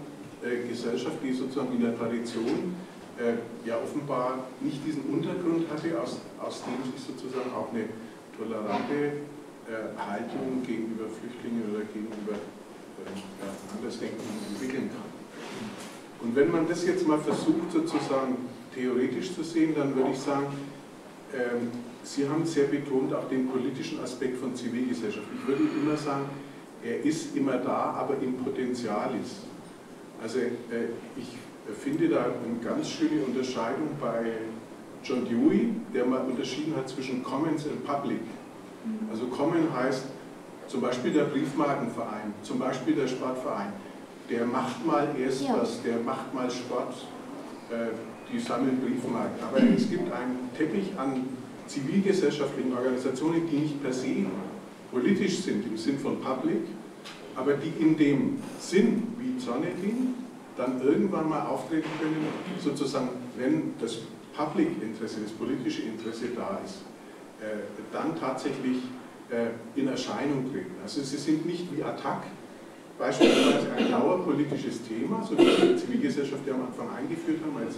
S4: Gesellschaft, die sozusagen in der Tradition äh, ja offenbar nicht diesen Untergrund hatte, aus, aus dem sich sozusagen auch eine tolerante äh, Haltung gegenüber Flüchtlingen oder gegenüber äh, ja, Andersdenkenden entwickeln kann. Und wenn man das jetzt mal versucht sozusagen theoretisch zu sehen, dann würde ich sagen, ähm, Sie haben sehr betont auch den politischen Aspekt von Zivilgesellschaft. Ich würde immer sagen, er ist immer da, aber im Potenzialis. Also äh, ich finde da eine ganz schöne Unterscheidung bei John Dewey, der mal unterschieden hat zwischen Commons und Public. Mhm. Also Common heißt zum Beispiel der Briefmarkenverein, zum Beispiel der Sportverein. Der macht mal erst ja. was, der macht mal Sport, äh, die sammeln Briefmarken. Aber es gibt einen Teppich an zivilgesellschaftlichen Organisationen, die nicht per se politisch sind, im Sinn von Public, aber die in dem Sinn, wie Zornetin, dann irgendwann mal auftreten können, sozusagen, wenn das Public-Interesse, das politische Interesse da ist, äh, dann tatsächlich äh, in Erscheinung treten. Also sie sind nicht wie Attac beispielsweise ein dauerpolitisches Thema, so wie die Zivilgesellschaft ja am Anfang eingeführt haben, als,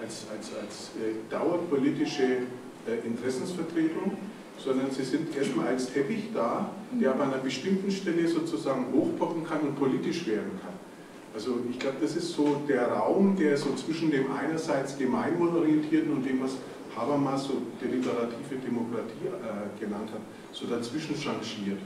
S4: als, als, als äh, dauerpolitische Interessensvertretung, sondern sie sind erstmal als Teppich da, der an einer bestimmten Stelle sozusagen hochpoppen kann und politisch werden kann. Also ich glaube, das ist so der Raum, der so zwischen dem einerseits gemeinwohlorientierten und dem, was Habermas so deliberative Demokratie äh, genannt hat, so dazwischen changiert.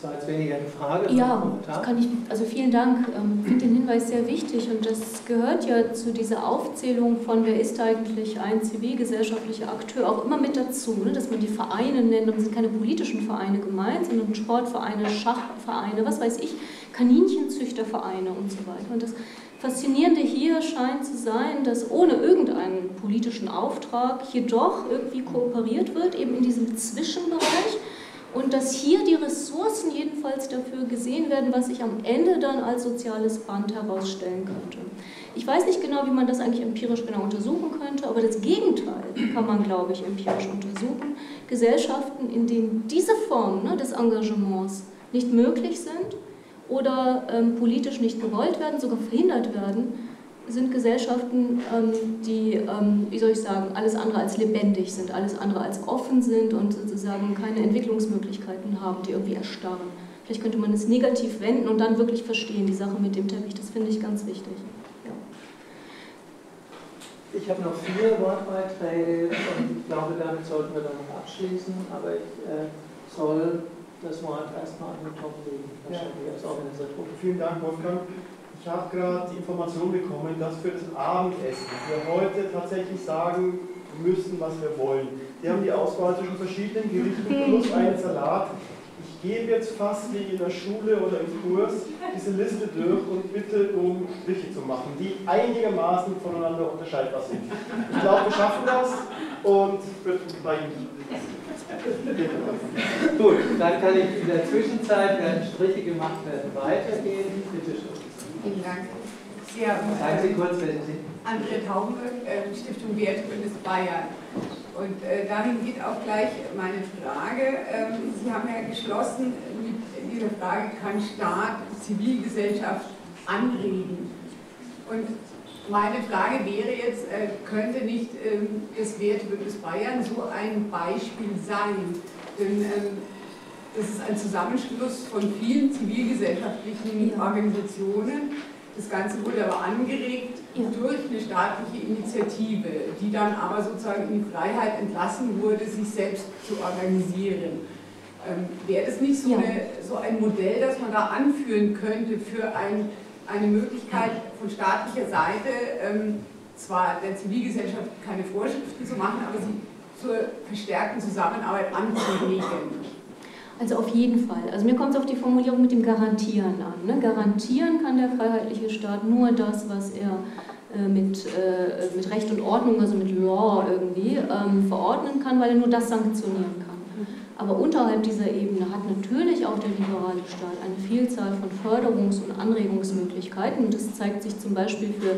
S1: Das war jetzt weniger eine Frage.
S2: Ja, das kann ich, also vielen Dank. Ähm, ich finde den Hinweis sehr wichtig und das gehört ja zu dieser Aufzählung von, wer ist eigentlich ein zivilgesellschaftlicher Akteur, auch immer mit dazu, ne, dass man die Vereine nennt. Und sind keine politischen Vereine gemeint, sondern Sportvereine, Schachvereine, was weiß ich, Kaninchenzüchtervereine und so weiter. Und das Faszinierende hier scheint zu sein, dass ohne irgendeinen politischen Auftrag hier doch irgendwie kooperiert wird, eben in diesem Zwischenbereich und dass hier die Ressourcen jedenfalls dafür gesehen werden, was sich am Ende dann als soziales Band herausstellen könnte. Ich weiß nicht genau, wie man das eigentlich empirisch genau untersuchen könnte, aber das Gegenteil kann man, glaube ich, empirisch untersuchen. Gesellschaften, in denen diese Formen ne, des Engagements nicht möglich sind oder ähm, politisch nicht gewollt werden, sogar verhindert werden, sind Gesellschaften, ähm, die, ähm, wie soll ich sagen, alles andere als lebendig sind, alles andere als offen sind und sozusagen keine Entwicklungsmöglichkeiten haben, die irgendwie erstarren. Vielleicht könnte man es negativ wenden und dann wirklich verstehen, die Sache mit dem Teppich, das finde ich ganz wichtig. Ja.
S1: Ich habe noch vier Wortbeiträge und ich glaube, damit sollten wir dann noch abschließen, aber ich äh, soll das Wort erstmal an den Tom legen, wahrscheinlich ja. als Organisator.
S3: Vielen Dank, Wolfgang. Ich habe gerade die Information bekommen, dass für das Abendessen wir heute tatsächlich sagen müssen, was wir wollen. Wir haben die Auswahl zwischen verschiedenen Gerichten plus einen Salat. Ich gebe jetzt fast wie in der Schule oder im Kurs diese Liste durch und bitte um Striche zu machen, die einigermaßen voneinander unterscheidbar sind. Ich glaube, wir schaffen das und wird bei Ihnen.
S1: Gut, dann kann ich in der Zwischenzeit, während Striche gemacht werden, weitergehen. Bitte schön.
S5: Vielen Dank. Sehr,
S1: Sagen Sie kurz, wer Sie.
S5: André Taubenberg, äh, Stiftung Wertebündnis Bayern. Und äh, dahin geht auch gleich meine Frage. Ähm, Sie haben ja geschlossen mit dieser Frage, kann Staat Zivilgesellschaft anregen? Und meine Frage wäre jetzt, äh, könnte nicht ähm, das Wertebündnis Bayern so ein Beispiel sein? Denn ähm, das ist ein Zusammenschluss von vielen zivilgesellschaftlichen ja. Organisationen. Das Ganze wurde aber angeregt ja. durch eine staatliche Initiative, die dann aber sozusagen in die Freiheit entlassen wurde, sich selbst zu organisieren. Ähm, Wäre das nicht so, ja. eine, so, ein Modell, das man da anführen könnte für ein, eine Möglichkeit von staatlicher Seite, ähm, zwar der Zivilgesellschaft keine Vorschriften zu machen, aber sie zur verstärkten Zusammenarbeit anzuregen?
S2: Also auf jeden Fall. Also mir kommt es auf die Formulierung mit dem Garantieren an. Ne? Garantieren kann der freiheitliche Staat nur das, was er äh, mit, äh, mit Recht und Ordnung, also mit Law irgendwie, ähm, verordnen kann, weil er nur das sanktionieren kann. Aber unterhalb dieser Ebene hat natürlich auch der liberale Staat eine Vielzahl von Förderungs- und Anregungsmöglichkeiten. Und das zeigt sich zum Beispiel für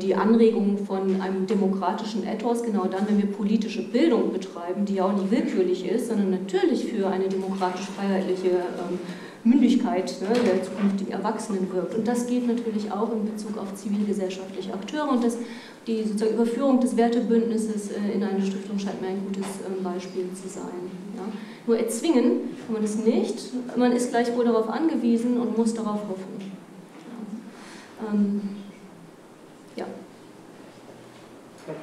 S2: die Anregung von einem demokratischen Ethos, genau dann, wenn wir politische Bildung betreiben, die ja auch nicht willkürlich ist, sondern natürlich für eine demokratisch-freiheitliche ähm, Mündigkeit ne, der zukünftigen Erwachsenen wirkt. Und das geht natürlich auch in Bezug auf zivilgesellschaftliche Akteure und das, die sozusagen Überführung des Wertebündnisses äh, in eine Stiftung scheint mir ein gutes ähm, Beispiel zu sein. Ja. Nur erzwingen kann man das nicht, man ist gleichwohl darauf angewiesen und muss darauf hoffen. Ja. Ähm, ja.
S6: Herr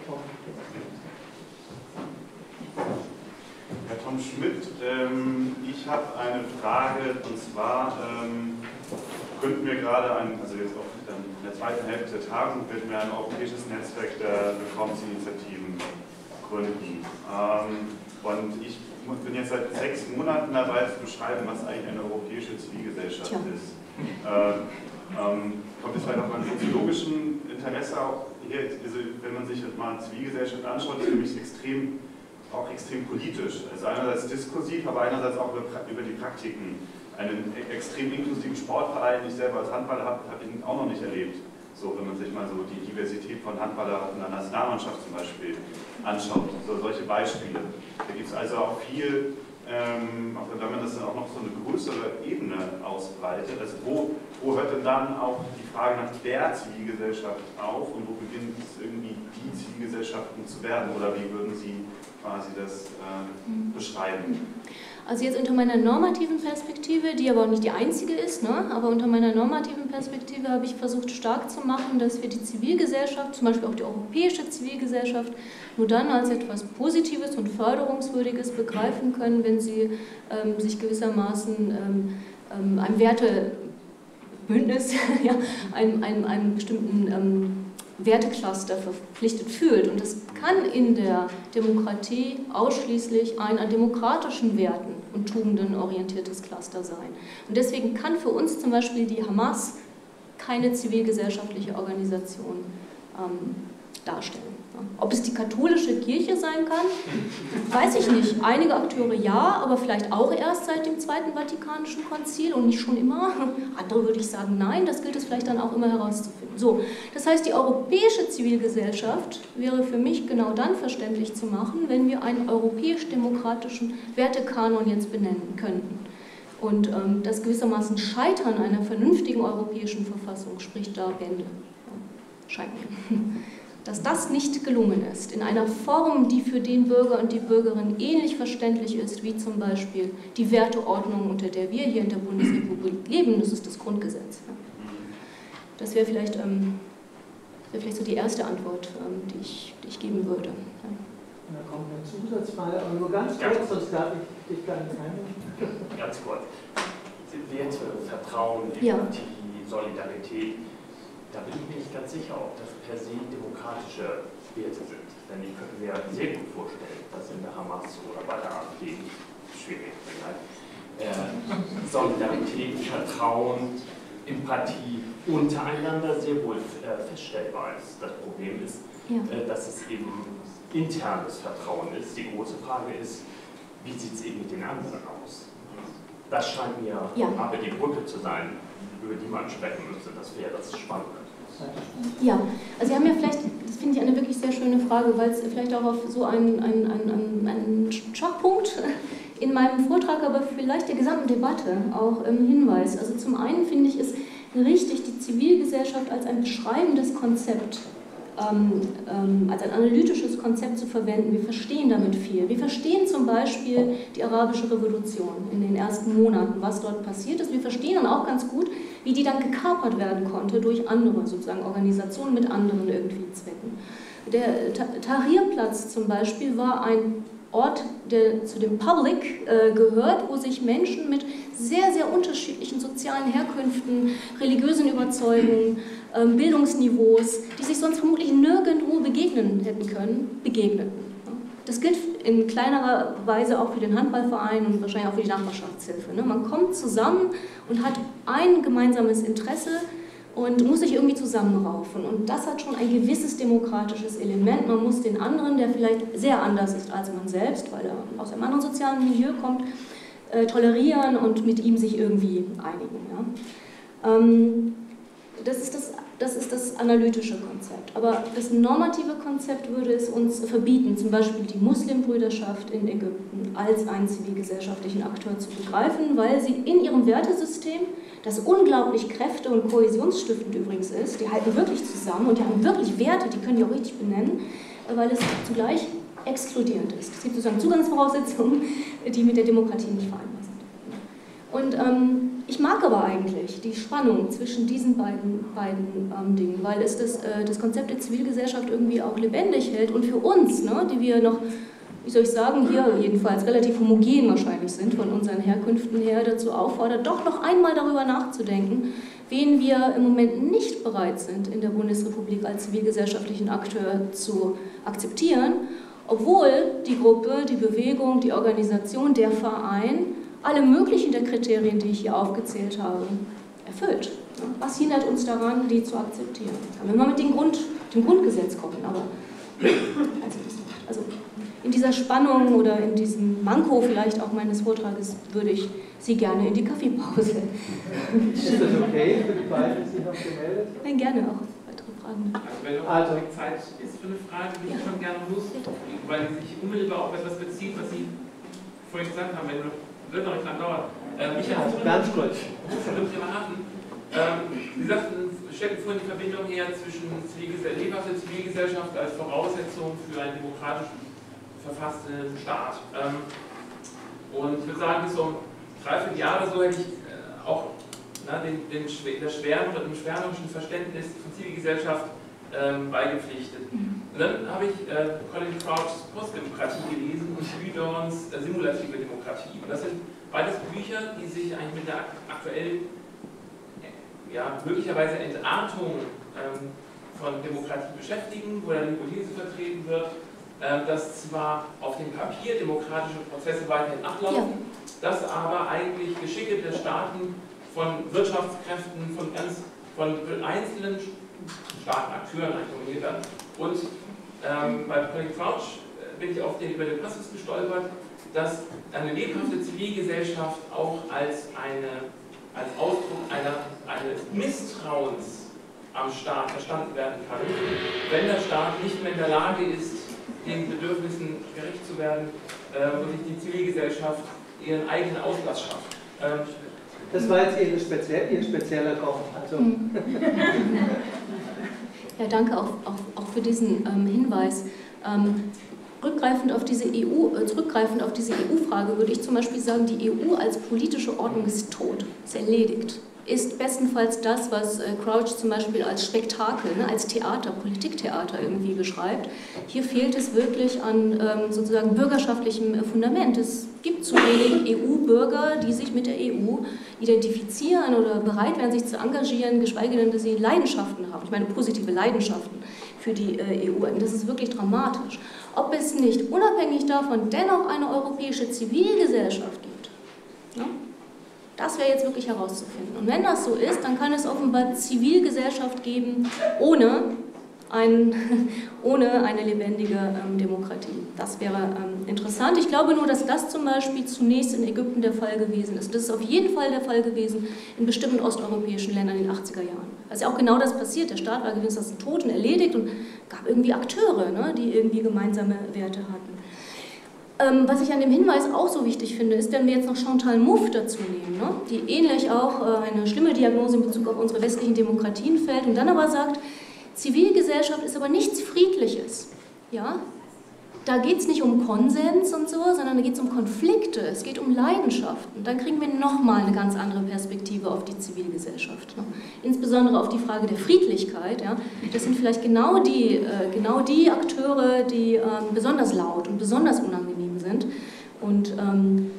S6: Tom Schmidt, ähm, ich habe eine Frage und zwar ähm, könnten wir gerade, ein, also jetzt auch in der zweiten Hälfte der Tagung, wird wir ein europäisches Netzwerk der Reformsinitiativen gründen. Ähm, und ich bin jetzt seit sechs Monaten dabei zu beschreiben, was eigentlich eine europäische Zivilgesellschaft Tja. ist. Äh, ähm, kommt es vielleicht auch an soziologischen Interesse auch hier, also wenn man sich mal Zivilgesellschaft anschaut, ist nämlich extrem, auch extrem politisch. Also einerseits diskursiv, aber einerseits auch über, über die Praktiken. Einen extrem inklusiven Sportverein, ich selber als Handballer habe, habe ihn auch noch nicht erlebt. So, wenn man sich mal so die Diversität von Handballer in der Nationalmannschaft zum Beispiel anschaut, so solche Beispiele. Da gibt es also auch viel ähm, wenn man das dann auch noch so eine größere Ebene ausbreitet, also wo, wo hört denn dann auch die Frage nach der Zivilgesellschaft auf und wo beginnt es irgendwie die Zivilgesellschaften zu werden oder wie würden Sie quasi das äh, mhm. beschreiben?
S2: Also jetzt unter meiner normativen Perspektive, die aber auch nicht die einzige ist, ne? aber unter meiner normativen Perspektive habe ich versucht stark zu machen, dass wir die Zivilgesellschaft, zum Beispiel auch die europäische Zivilgesellschaft, nur dann als etwas Positives und Förderungswürdiges begreifen können, wenn sie ähm, sich gewissermaßen ähm, ähm, einem Wertebündnis, ja, einem, einem, einem bestimmten ähm, Wertecluster verpflichtet fühlt. Und das kann in der Demokratie ausschließlich ein an demokratischen Werten und Tugenden orientiertes Cluster sein. Und deswegen kann für uns zum Beispiel die Hamas keine zivilgesellschaftliche Organisation ähm, darstellen. Ob es die katholische Kirche sein kann, weiß ich nicht. Einige Akteure ja, aber vielleicht auch erst seit dem Zweiten Vatikanischen Konzil und nicht schon immer. Andere würde ich sagen, nein, das gilt es vielleicht dann auch immer herauszufinden. So, das heißt, die europäische Zivilgesellschaft wäre für mich genau dann verständlich zu machen, wenn wir einen europäisch-demokratischen Wertekanon jetzt benennen könnten. Und ähm, das gewissermaßen Scheitern einer vernünftigen europäischen Verfassung spricht da Bände. Scheint mir dass das nicht gelungen ist, in einer Form, die für den Bürger und die Bürgerin ähnlich verständlich ist, wie zum Beispiel die Werteordnung, unter der wir hier in der Bundesrepublik leben, das ist das Grundgesetz. Das wäre vielleicht, ähm, wär vielleicht so die erste Antwort, ähm, die, ich, die ich geben würde. Ja.
S1: Da kommt eine Zusatzfrage, aber nur ganz kurz, sonst darf ich dich gar nicht einnehmen.
S7: Ganz kurz. Werte, Vertrauen, Empathie, ja. Solidarität da bin ich mir nicht ganz sicher, ob das per se demokratische Werte sind. Denn ich könnte mir sehr gut vorstellen, dass in der Hamas oder bei der AfD, schwierig, äh, Solidarität, Vertrauen, Empathie untereinander sehr wohl äh, feststellbar ist. Das Problem ist, ja. äh, dass es eben internes Vertrauen ist. Die große Frage ist, wie sieht es eben mit den anderen aus? Das scheint mir ja. aber die Brücke zu sein, über die man sprechen müsste. Das wäre das Spannende.
S2: Ja, also Sie haben ja vielleicht, das finde ich eine wirklich sehr schöne Frage, weil es vielleicht auch auf so einen, einen, einen, einen Schockpunkt in meinem Vortrag, aber vielleicht der gesamten Debatte auch ähm, hinweist. Also zum einen finde ich es richtig, die Zivilgesellschaft als ein beschreibendes Konzept als ein analytisches Konzept zu verwenden. Wir verstehen damit viel. Wir verstehen zum Beispiel die arabische Revolution in den ersten Monaten, was dort passiert ist. Wir verstehen dann auch ganz gut, wie die dann gekapert werden konnte durch andere sozusagen Organisationen mit anderen irgendwie Zwecken. Der Tahrirplatz zum Beispiel war ein Ort, der zu dem Public äh, gehört, wo sich Menschen mit sehr, sehr unterschiedlichen sozialen Herkünften, religiösen Überzeugungen, äh, Bildungsniveaus, die sich sonst vermutlich nirgendwo begegnen hätten können, begegneten. Das gilt in kleinerer Weise auch für den Handballverein und wahrscheinlich auch für die Nachbarschaftshilfe. Ne? Man kommt zusammen und hat ein gemeinsames Interesse und muss sich irgendwie zusammenraufen. Und das hat schon ein gewisses demokratisches Element. Man muss den anderen, der vielleicht sehr anders ist als man selbst, weil er aus einem anderen sozialen Milieu kommt, äh, tolerieren und mit ihm sich irgendwie einigen. Ja? Ähm, das ist das das ist das analytische Konzept. Aber das normative Konzept würde es uns verbieten, zum Beispiel die Muslimbrüderschaft in Ägypten als einen zivilgesellschaftlichen Akteur zu begreifen, weil sie in ihrem Wertesystem, das unglaublich kräfte- und kohäsionsstiftend übrigens ist, die halten wirklich zusammen und die haben wirklich Werte, die können die auch richtig benennen, weil es zugleich exkludierend ist. Es gibt sozusagen Zugangsvoraussetzungen, die mit der Demokratie nicht vereinbar sind. Und ähm, ich mag aber eigentlich die Spannung zwischen diesen beiden, beiden ähm, Dingen, weil es das, äh, das Konzept der Zivilgesellschaft irgendwie auch lebendig hält und für uns, ne, die wir noch, wie soll ich sagen, hier jedenfalls relativ homogen wahrscheinlich sind von unseren Herkünften her, dazu auffordert, doch noch einmal darüber nachzudenken, wen wir im Moment nicht bereit sind, in der Bundesrepublik als zivilgesellschaftlichen Akteur zu akzeptieren, obwohl die Gruppe, die Bewegung, die Organisation, der Verein alle möglichen der Kriterien, die ich hier aufgezählt habe, erfüllt. Was hindert uns daran, die zu akzeptieren? Wenn wir mal mit dem, Grund, dem Grundgesetz kommen, aber also, also in dieser Spannung oder in diesem Manko vielleicht auch meines Vortrages würde ich Sie gerne in die Kaffeepause.
S1: Ist das okay für die beiden, die sich noch gemeldet haben?
S2: Nein, gerne auch. Weitere Fragen.
S8: Also wenn noch
S1: Also.
S8: Zeit ist für eine Frage, die ich schon gerne muss, weil sie sich unmittelbar auf etwas bezieht, was Sie vorhin gesagt haben, wenn wird noch nicht lang dauern. Äh, Michael
S1: Also ganz kurz.
S8: Ähm, Sie sagten, stellten vorhin die Verbindung her zwischen Zivilgesellschaft, lebhafte Zivilgesellschaft als Voraussetzung für einen demokratisch verfassten Staat. Ähm, und ich würde sagen, bis so dreiviertel Jahre so hätte ich äh, auch na, den, den, der schweren oder dem schwärmerischen Verständnis von Zivilgesellschaft ähm, beigepflichtet. Und dann habe ich äh, Colin Crouchs Postdemokratie gelesen und Büdorns äh, Simulative Demokratie. Und das sind beides Bücher, die sich eigentlich mit der aktuellen, äh, ja, möglicherweise Entartung ähm, von Demokratie beschäftigen, wo dann die Hypothese vertreten wird, äh, dass zwar auf dem Papier demokratische Prozesse weiterhin ablaufen, ja. dass aber eigentlich Geschicke der Staaten von Wirtschaftskräften, von ganz von einzelnen Staatenakteuren informiert werden. Und ähm, bei Colin Crouch äh, bin ich auf den, über den Passus gestolpert, dass eine lebhafte Zivilgesellschaft auch als, eine, als Ausdruck einer, eines Misstrauens am Staat verstanden werden kann, wenn der Staat nicht mehr in der Lage ist, den Bedürfnissen gerecht zu werden äh, und sich die Zivilgesellschaft ihren eigenen Auslass schafft. Ähm,
S1: das war jetzt Ihr, speziell, Ihr spezieller Koch. Also.
S2: Ja, danke auch, auch, auch für diesen ähm, Hinweis. Ähm, rückgreifend auf diese EU, äh, zurückgreifend auf diese EU-Frage würde ich zum Beispiel sagen, die EU als politische Ordnung ist tot, ist erledigt ist bestenfalls das, was äh, Crouch zum Beispiel als Spektakel, ne, als Theater, Politiktheater irgendwie beschreibt. Hier fehlt es wirklich an ähm, sozusagen bürgerschaftlichem Fundament. Es gibt zu wenig EU-Bürger, die sich mit der EU identifizieren oder bereit wären, sich zu engagieren, geschweige denn, dass sie Leidenschaften haben. Ich meine positive Leidenschaften für die äh, EU. Das ist wirklich dramatisch. Ob es nicht unabhängig davon dennoch eine europäische Zivilgesellschaft gibt. Das wäre jetzt wirklich herauszufinden. Und wenn das so ist, dann kann es offenbar Zivilgesellschaft geben ohne, ein, ohne eine lebendige ähm, Demokratie. Das wäre ähm, interessant. Ich glaube nur, dass das zum Beispiel zunächst in Ägypten der Fall gewesen ist. Das ist auf jeden Fall der Fall gewesen in bestimmten osteuropäischen Ländern in den 80er Jahren. Also auch genau das passiert. Der Staat war gewissermaßen tot und erledigt und gab irgendwie Akteure, ne, die irgendwie gemeinsame Werte hatten. Ähm, was ich an dem Hinweis auch so wichtig finde, ist, wenn wir jetzt noch Chantal Mouffe dazu nehmen, ne, die ähnlich auch äh, eine schlimme Diagnose in Bezug auf unsere westlichen Demokratien fällt und dann aber sagt, Zivilgesellschaft ist aber nichts Friedliches. Ja? Da geht es nicht um Konsens und so, sondern da geht es um Konflikte, es geht um Leidenschaften. Dann kriegen wir nochmal eine ganz andere Perspektive auf die Zivilgesellschaft. Ne? Insbesondere auf die Frage der Friedlichkeit. Ja? Das sind vielleicht genau die, äh, genau die Akteure, die ähm, besonders laut und besonders unangenehm sind. Und ähm,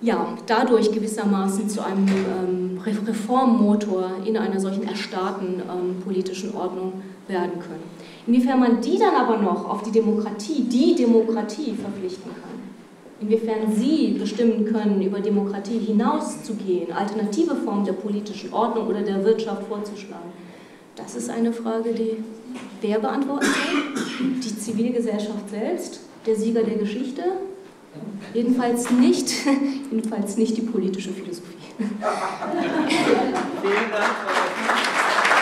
S2: ja, dadurch gewissermaßen zu einem ähm, Reformmotor in einer solchen erstarrten ähm, politischen Ordnung werden können. Inwiefern man die dann aber noch auf die Demokratie, die Demokratie verpflichten kann, inwiefern sie bestimmen können, über Demokratie hinauszugehen, alternative Formen der politischen Ordnung oder der Wirtschaft vorzuschlagen, das ist eine Frage, die wer beantworten soll? Die Zivilgesellschaft selbst, der Sieger der Geschichte? Jedenfalls nicht, jedenfalls nicht die politische Philosophie. Vielen Dank.